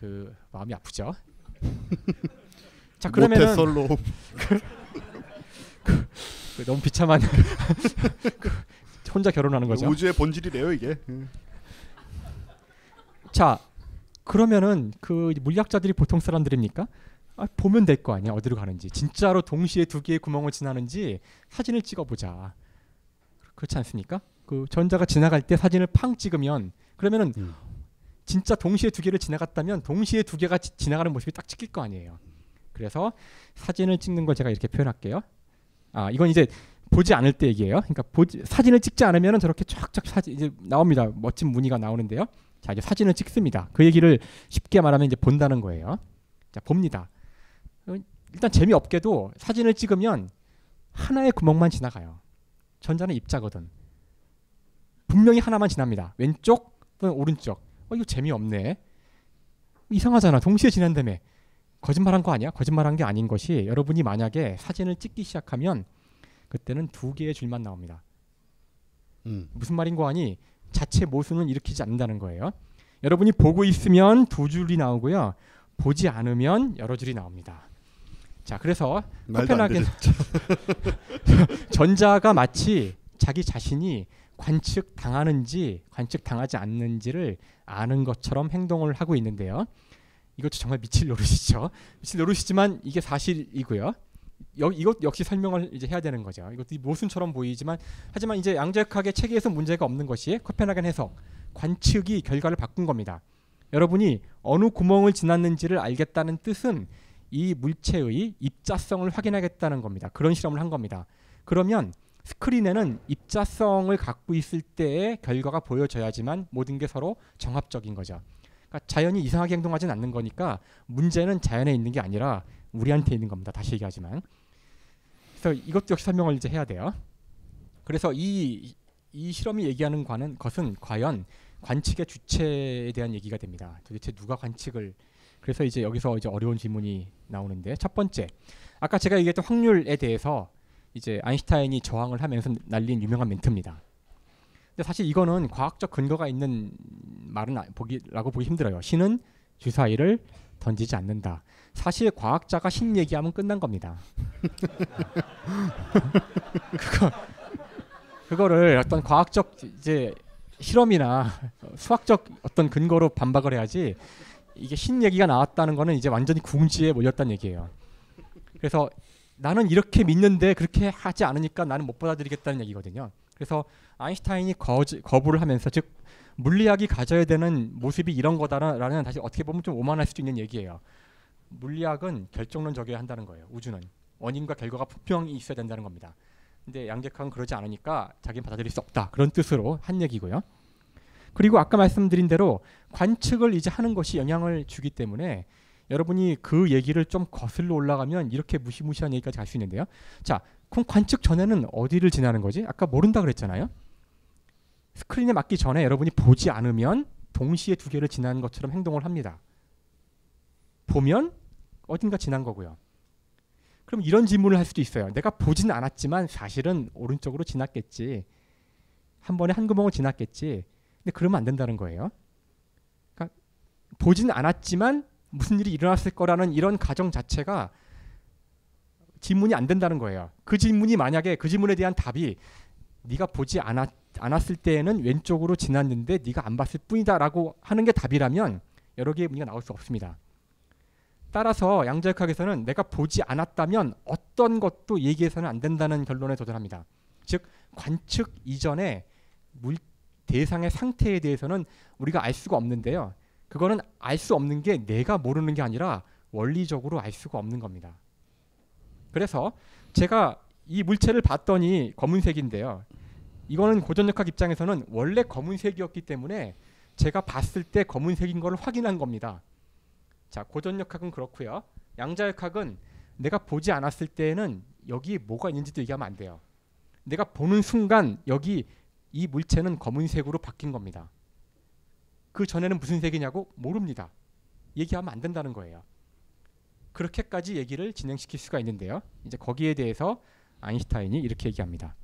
그 마음이 아프죠. 자 그러면은 그 너무 비참한 그 혼자 결혼하는 거죠. 우주의 본질이래요 이게. 자 그러면은 그 물리학자들이 보통 사람들입니까? 아, 보면 될 거 아니야 어디로 가는지 진짜로 동시에 두 개의 구멍을 지나는지 사진을 찍어보자 그렇지 않습니까? 그 전자가 지나갈 때 사진을 팡 찍으면 그러면은 음. 진짜 동시에 두 개를 지나갔다면 동시에 두 개가 지, 지나가는 모습이 딱 찍힐 거 아니에요. 그래서 사진을 찍는 걸 제가 이렇게 표현할게요. 아 이건 이제 보지 않을 때 얘기예요. 그러니까 보지, 사진을 찍지 않으면은 저렇게 쫙쫙 사진 이제 나옵니다. 멋진 무늬가 나오는데요. 자 이제 사진을 찍습니다. 그 얘기를 쉽게 말하면 이제 본다는 거예요. 자 봅니다. 어, 일단 재미없게도 사진을 찍으면 하나의 구멍만 지나가요. 전자는 입자거든. 분명히 하나만 지납니다. 왼쪽 또는 오른쪽. 어 이거 재미없네. 이상하잖아. 동시에 지난다며. 거짓말한 거 아니야? 거짓말한 게 아닌 것이 여러분이 만약에 사진을 찍기 시작하면 그때는 두 개의 줄만 나옵니다. 음. 무슨 말인 거 아니? 자체 모순은 일으키지 않는다는 거예요. 여러분이 보고 있으면 두 줄이 나오고요. 보지 않으면 여러 줄이 나옵니다. 자, 그래서 코펜하겐. 전자가 마치 자기 자신이 관측 당하는지 관측 당하지 않는지를 아는 것처럼 행동을 하고 있는데요. 이것도 정말 미칠 노릇이죠. 미칠 노릇이지만 이게 사실이고요. 여, 이것 역시 설명을 이제 해야 되는 거죠. 이것도 모순처럼 보이지만 하지만 이제 양자역학의 체계에서 문제가 없는 것이 코펜하겐 해석 관측이 결과를 바꾼 겁니다. 여러분이 어느 구멍을 지났는지를 알겠다는 뜻은 이 물체의 입자성을 확인하겠다는 겁니다. 그런 실험을 한 겁니다. 그러면 스크린에는 입자성을 갖고 있을 때의 결과가 보여져야지만 모든 게 서로 정합적인 거죠. 그러니까 자연이 이상하게 행동하진 않는 거니까 문제는 자연에 있는 게 아니라 우리한테 있는 겁니다. 다시 얘기하지만. 그래서 이것도 역시 설명을 이제 해야 돼요. 그래서 이, 이 실험이 얘기하는 과는 것은 과연 관측의 주체에 대한 얘기가 됩니다. 도대체 누가 관측을 그래서 이제 여기서 이제 어려운 질문이 나오는데 첫 번째 아까 제가 얘기했던 확률에 대해서 이제 아인슈타인이 저항을 하면서 날린 유명한 멘트입니다. 근데 사실 이거는 과학적 근거가 있는 말은 아- 보기라고 보기 힘들어요. 신은 주사위를 던지지 않는다. 사실 과학자가 신 얘기하면 끝난 겁니다. 그거 그거를 어떤 과학적 이제 실험이나 수학적 어떤 근거로 반박을 해야지 이게 신 얘기가 나왔다는 거는 이제 완전히 궁지에 몰렸다는 얘기예요. 그래서 나는 이렇게 믿는데 그렇게 하지 않으니까 나는 못 받아들이겠다는 얘기거든요. 그래서 아인슈타인이 거지, 거부를 하면서 즉 물리학이 가져야 되는 모습이 이런 거다라는 사실 어떻게 보면 좀 오만할 수도 있는 얘기예요. 물리학은 결정론적이어야 한다는 거예요. 우주는 원인과 결과가 분명히 있어야 된다는 겁니다. 근데 양재학은 그러지 않으니까 자기는 받아들일 수 없다 그런 뜻으로 한 얘기고요. 그리고 아까 말씀드린 대로 관측을 이제 하는 것이 영향을 주기 때문에 여러분이 그 얘기를 좀 거슬러 올라가면 이렇게 무시무시한 얘기까지 갈 수 있는데요. 자, 그럼 관측 전에는 어디를 지나는 거지? 아까 모른다 그랬잖아요. 스크린에 맞기 전에 여러분이 보지 않으면 동시에 두 개를 지나는 것처럼 행동을 합니다. 보면 어딘가 지난 거고요. 그럼 이런 질문을 할 수도 있어요. 내가 보진 않았지만 사실은 오른쪽으로 지났겠지. 한 번에 한 구멍을 지났겠지. 근데 그러면 안 된다는 거예요. 그러니까 보진 않았지만 무슨 일이 일어났을 거라는 이런 가정 자체가 질문이 안 된다는 거예요. 그 질문이 만약에 그 질문에 대한 답이 네가 보지 않았, 않았을 때에는 왼쪽으로 지났는데 네가 안 봤을 뿐이다라고 하는 게 답이라면 여러 개의 문제가 나올 수 없습니다. 따라서 양자역학에서는 내가 보지 않았다면 어떤 것도 얘기해서는 안 된다는 결론에 도달합니다. 즉 관측 이전에 물 대상의 상태에 대해서는 우리가 알 수가 없는데요. 그거는 알 수 없는 게 내가 모르는 게 아니라 원리적으로 알 수가 없는 겁니다. 그래서 제가 이 물체를 봤더니 검은색인데요. 이거는 고전역학 입장에서는 원래 검은색이었기 때문에 제가 봤을 때 검은색인 걸 확인한 겁니다. 자, 고전역학은 그렇고요. 양자역학은 내가 보지 않았을 때에는 여기 뭐가 있는지도 얘기하면 안 돼요. 내가 보는 순간 여기 이 물체는 검은색으로 바뀐 겁니다. 그 전에는 무슨 색이냐고 모릅니다. 얘기하면 안 된다는 거예요. 그렇게까지 얘기를 진행시킬 수가 있는데요. 이제 거기에 대해서 아인슈타인이 이렇게 얘기합니다.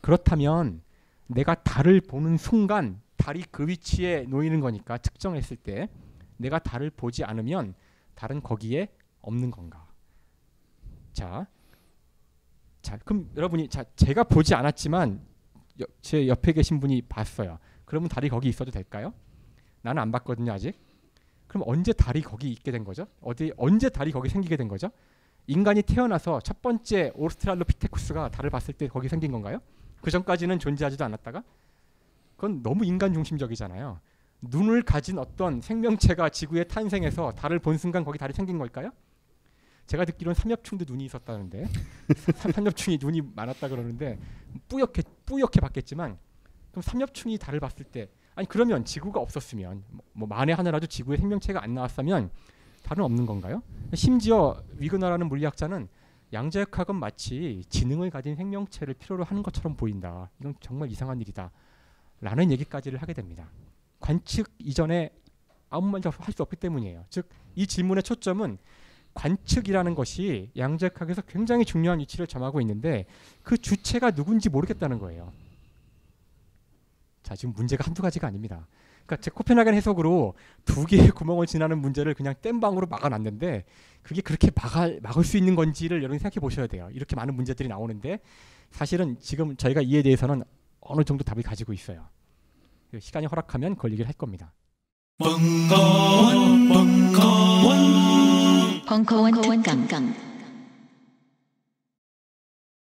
그렇다면 내가 달을 보는 순간 달이 그 위치에 놓이는 거니까 측정했을 때 내가 달을 보지 않으면 달은 거기에 없는 건가? 자, 자 그럼 여러분이 자 제가 보지 않았지만 여, 제 옆에 계신 분이 봤어요. 그러면 달이 거기 있어도 될까요? 나는 안 봤거든요 아직. 그럼 언제 달이 거기 있게 된 거죠? 어디 언제 달이 거기 생기게 된 거죠? 인간이 태어나서 첫 번째 오스트랄로피테쿠스가 달을 봤을 때 거기 생긴 건가요? 그 전까지는 존재하지도 않았다가 그건 너무 인간 중심적이잖아요. 눈을 가진 어떤 생명체가 지구에 탄생해서 달을 본 순간 거기 달이 생긴 걸까요? 제가 듣기로는 삼엽충도 눈이 있었다는데 삼엽충이 눈이 많았다 그러는데 뿌옇게 뿌옇게 봤겠지만 그럼 삼엽충이 달을 봤을 때 아니 그러면 지구가 없었으면 뭐, 뭐 만에 하나라도 지구에 생명체가 안 나왔다면 달은 없는 건가요? 심지어 위그너라는 물리학자는 양자역학은 마치 지능을 가진 생명체를 필요로 하는 것처럼 보인다. 이건 정말 이상한 일이다. 라는 얘기까지를 하게 됩니다. 관측 이전에 아무 말도 할 수 없기 때문이에요. 즉 이 질문의 초점은 관측이라는 것이 양자역학에서 굉장히 중요한 위치를 점하고 있는데 그 주체가 누군지 모르겠다는 거예요. 자, 지금 문제가 한두 가지가 아닙니다. 그러니까 제 코펜하겐 해석으로 두 개의 구멍을 지나는 문제를 그냥 땜방으로 막아놨는데 그게 그렇게 막을, 막을 수 있는 건지를 여러분 생각해 보셔야 돼요. 이렇게 많은 문제들이 나오는데 사실은 지금 저희가 이에 대해서는 어느 정도 답을 가지고 있어요. 시간이 허락하면 그걸 얘기를 할 겁니다. 벙커원, 벙커원, 벙커원 특강.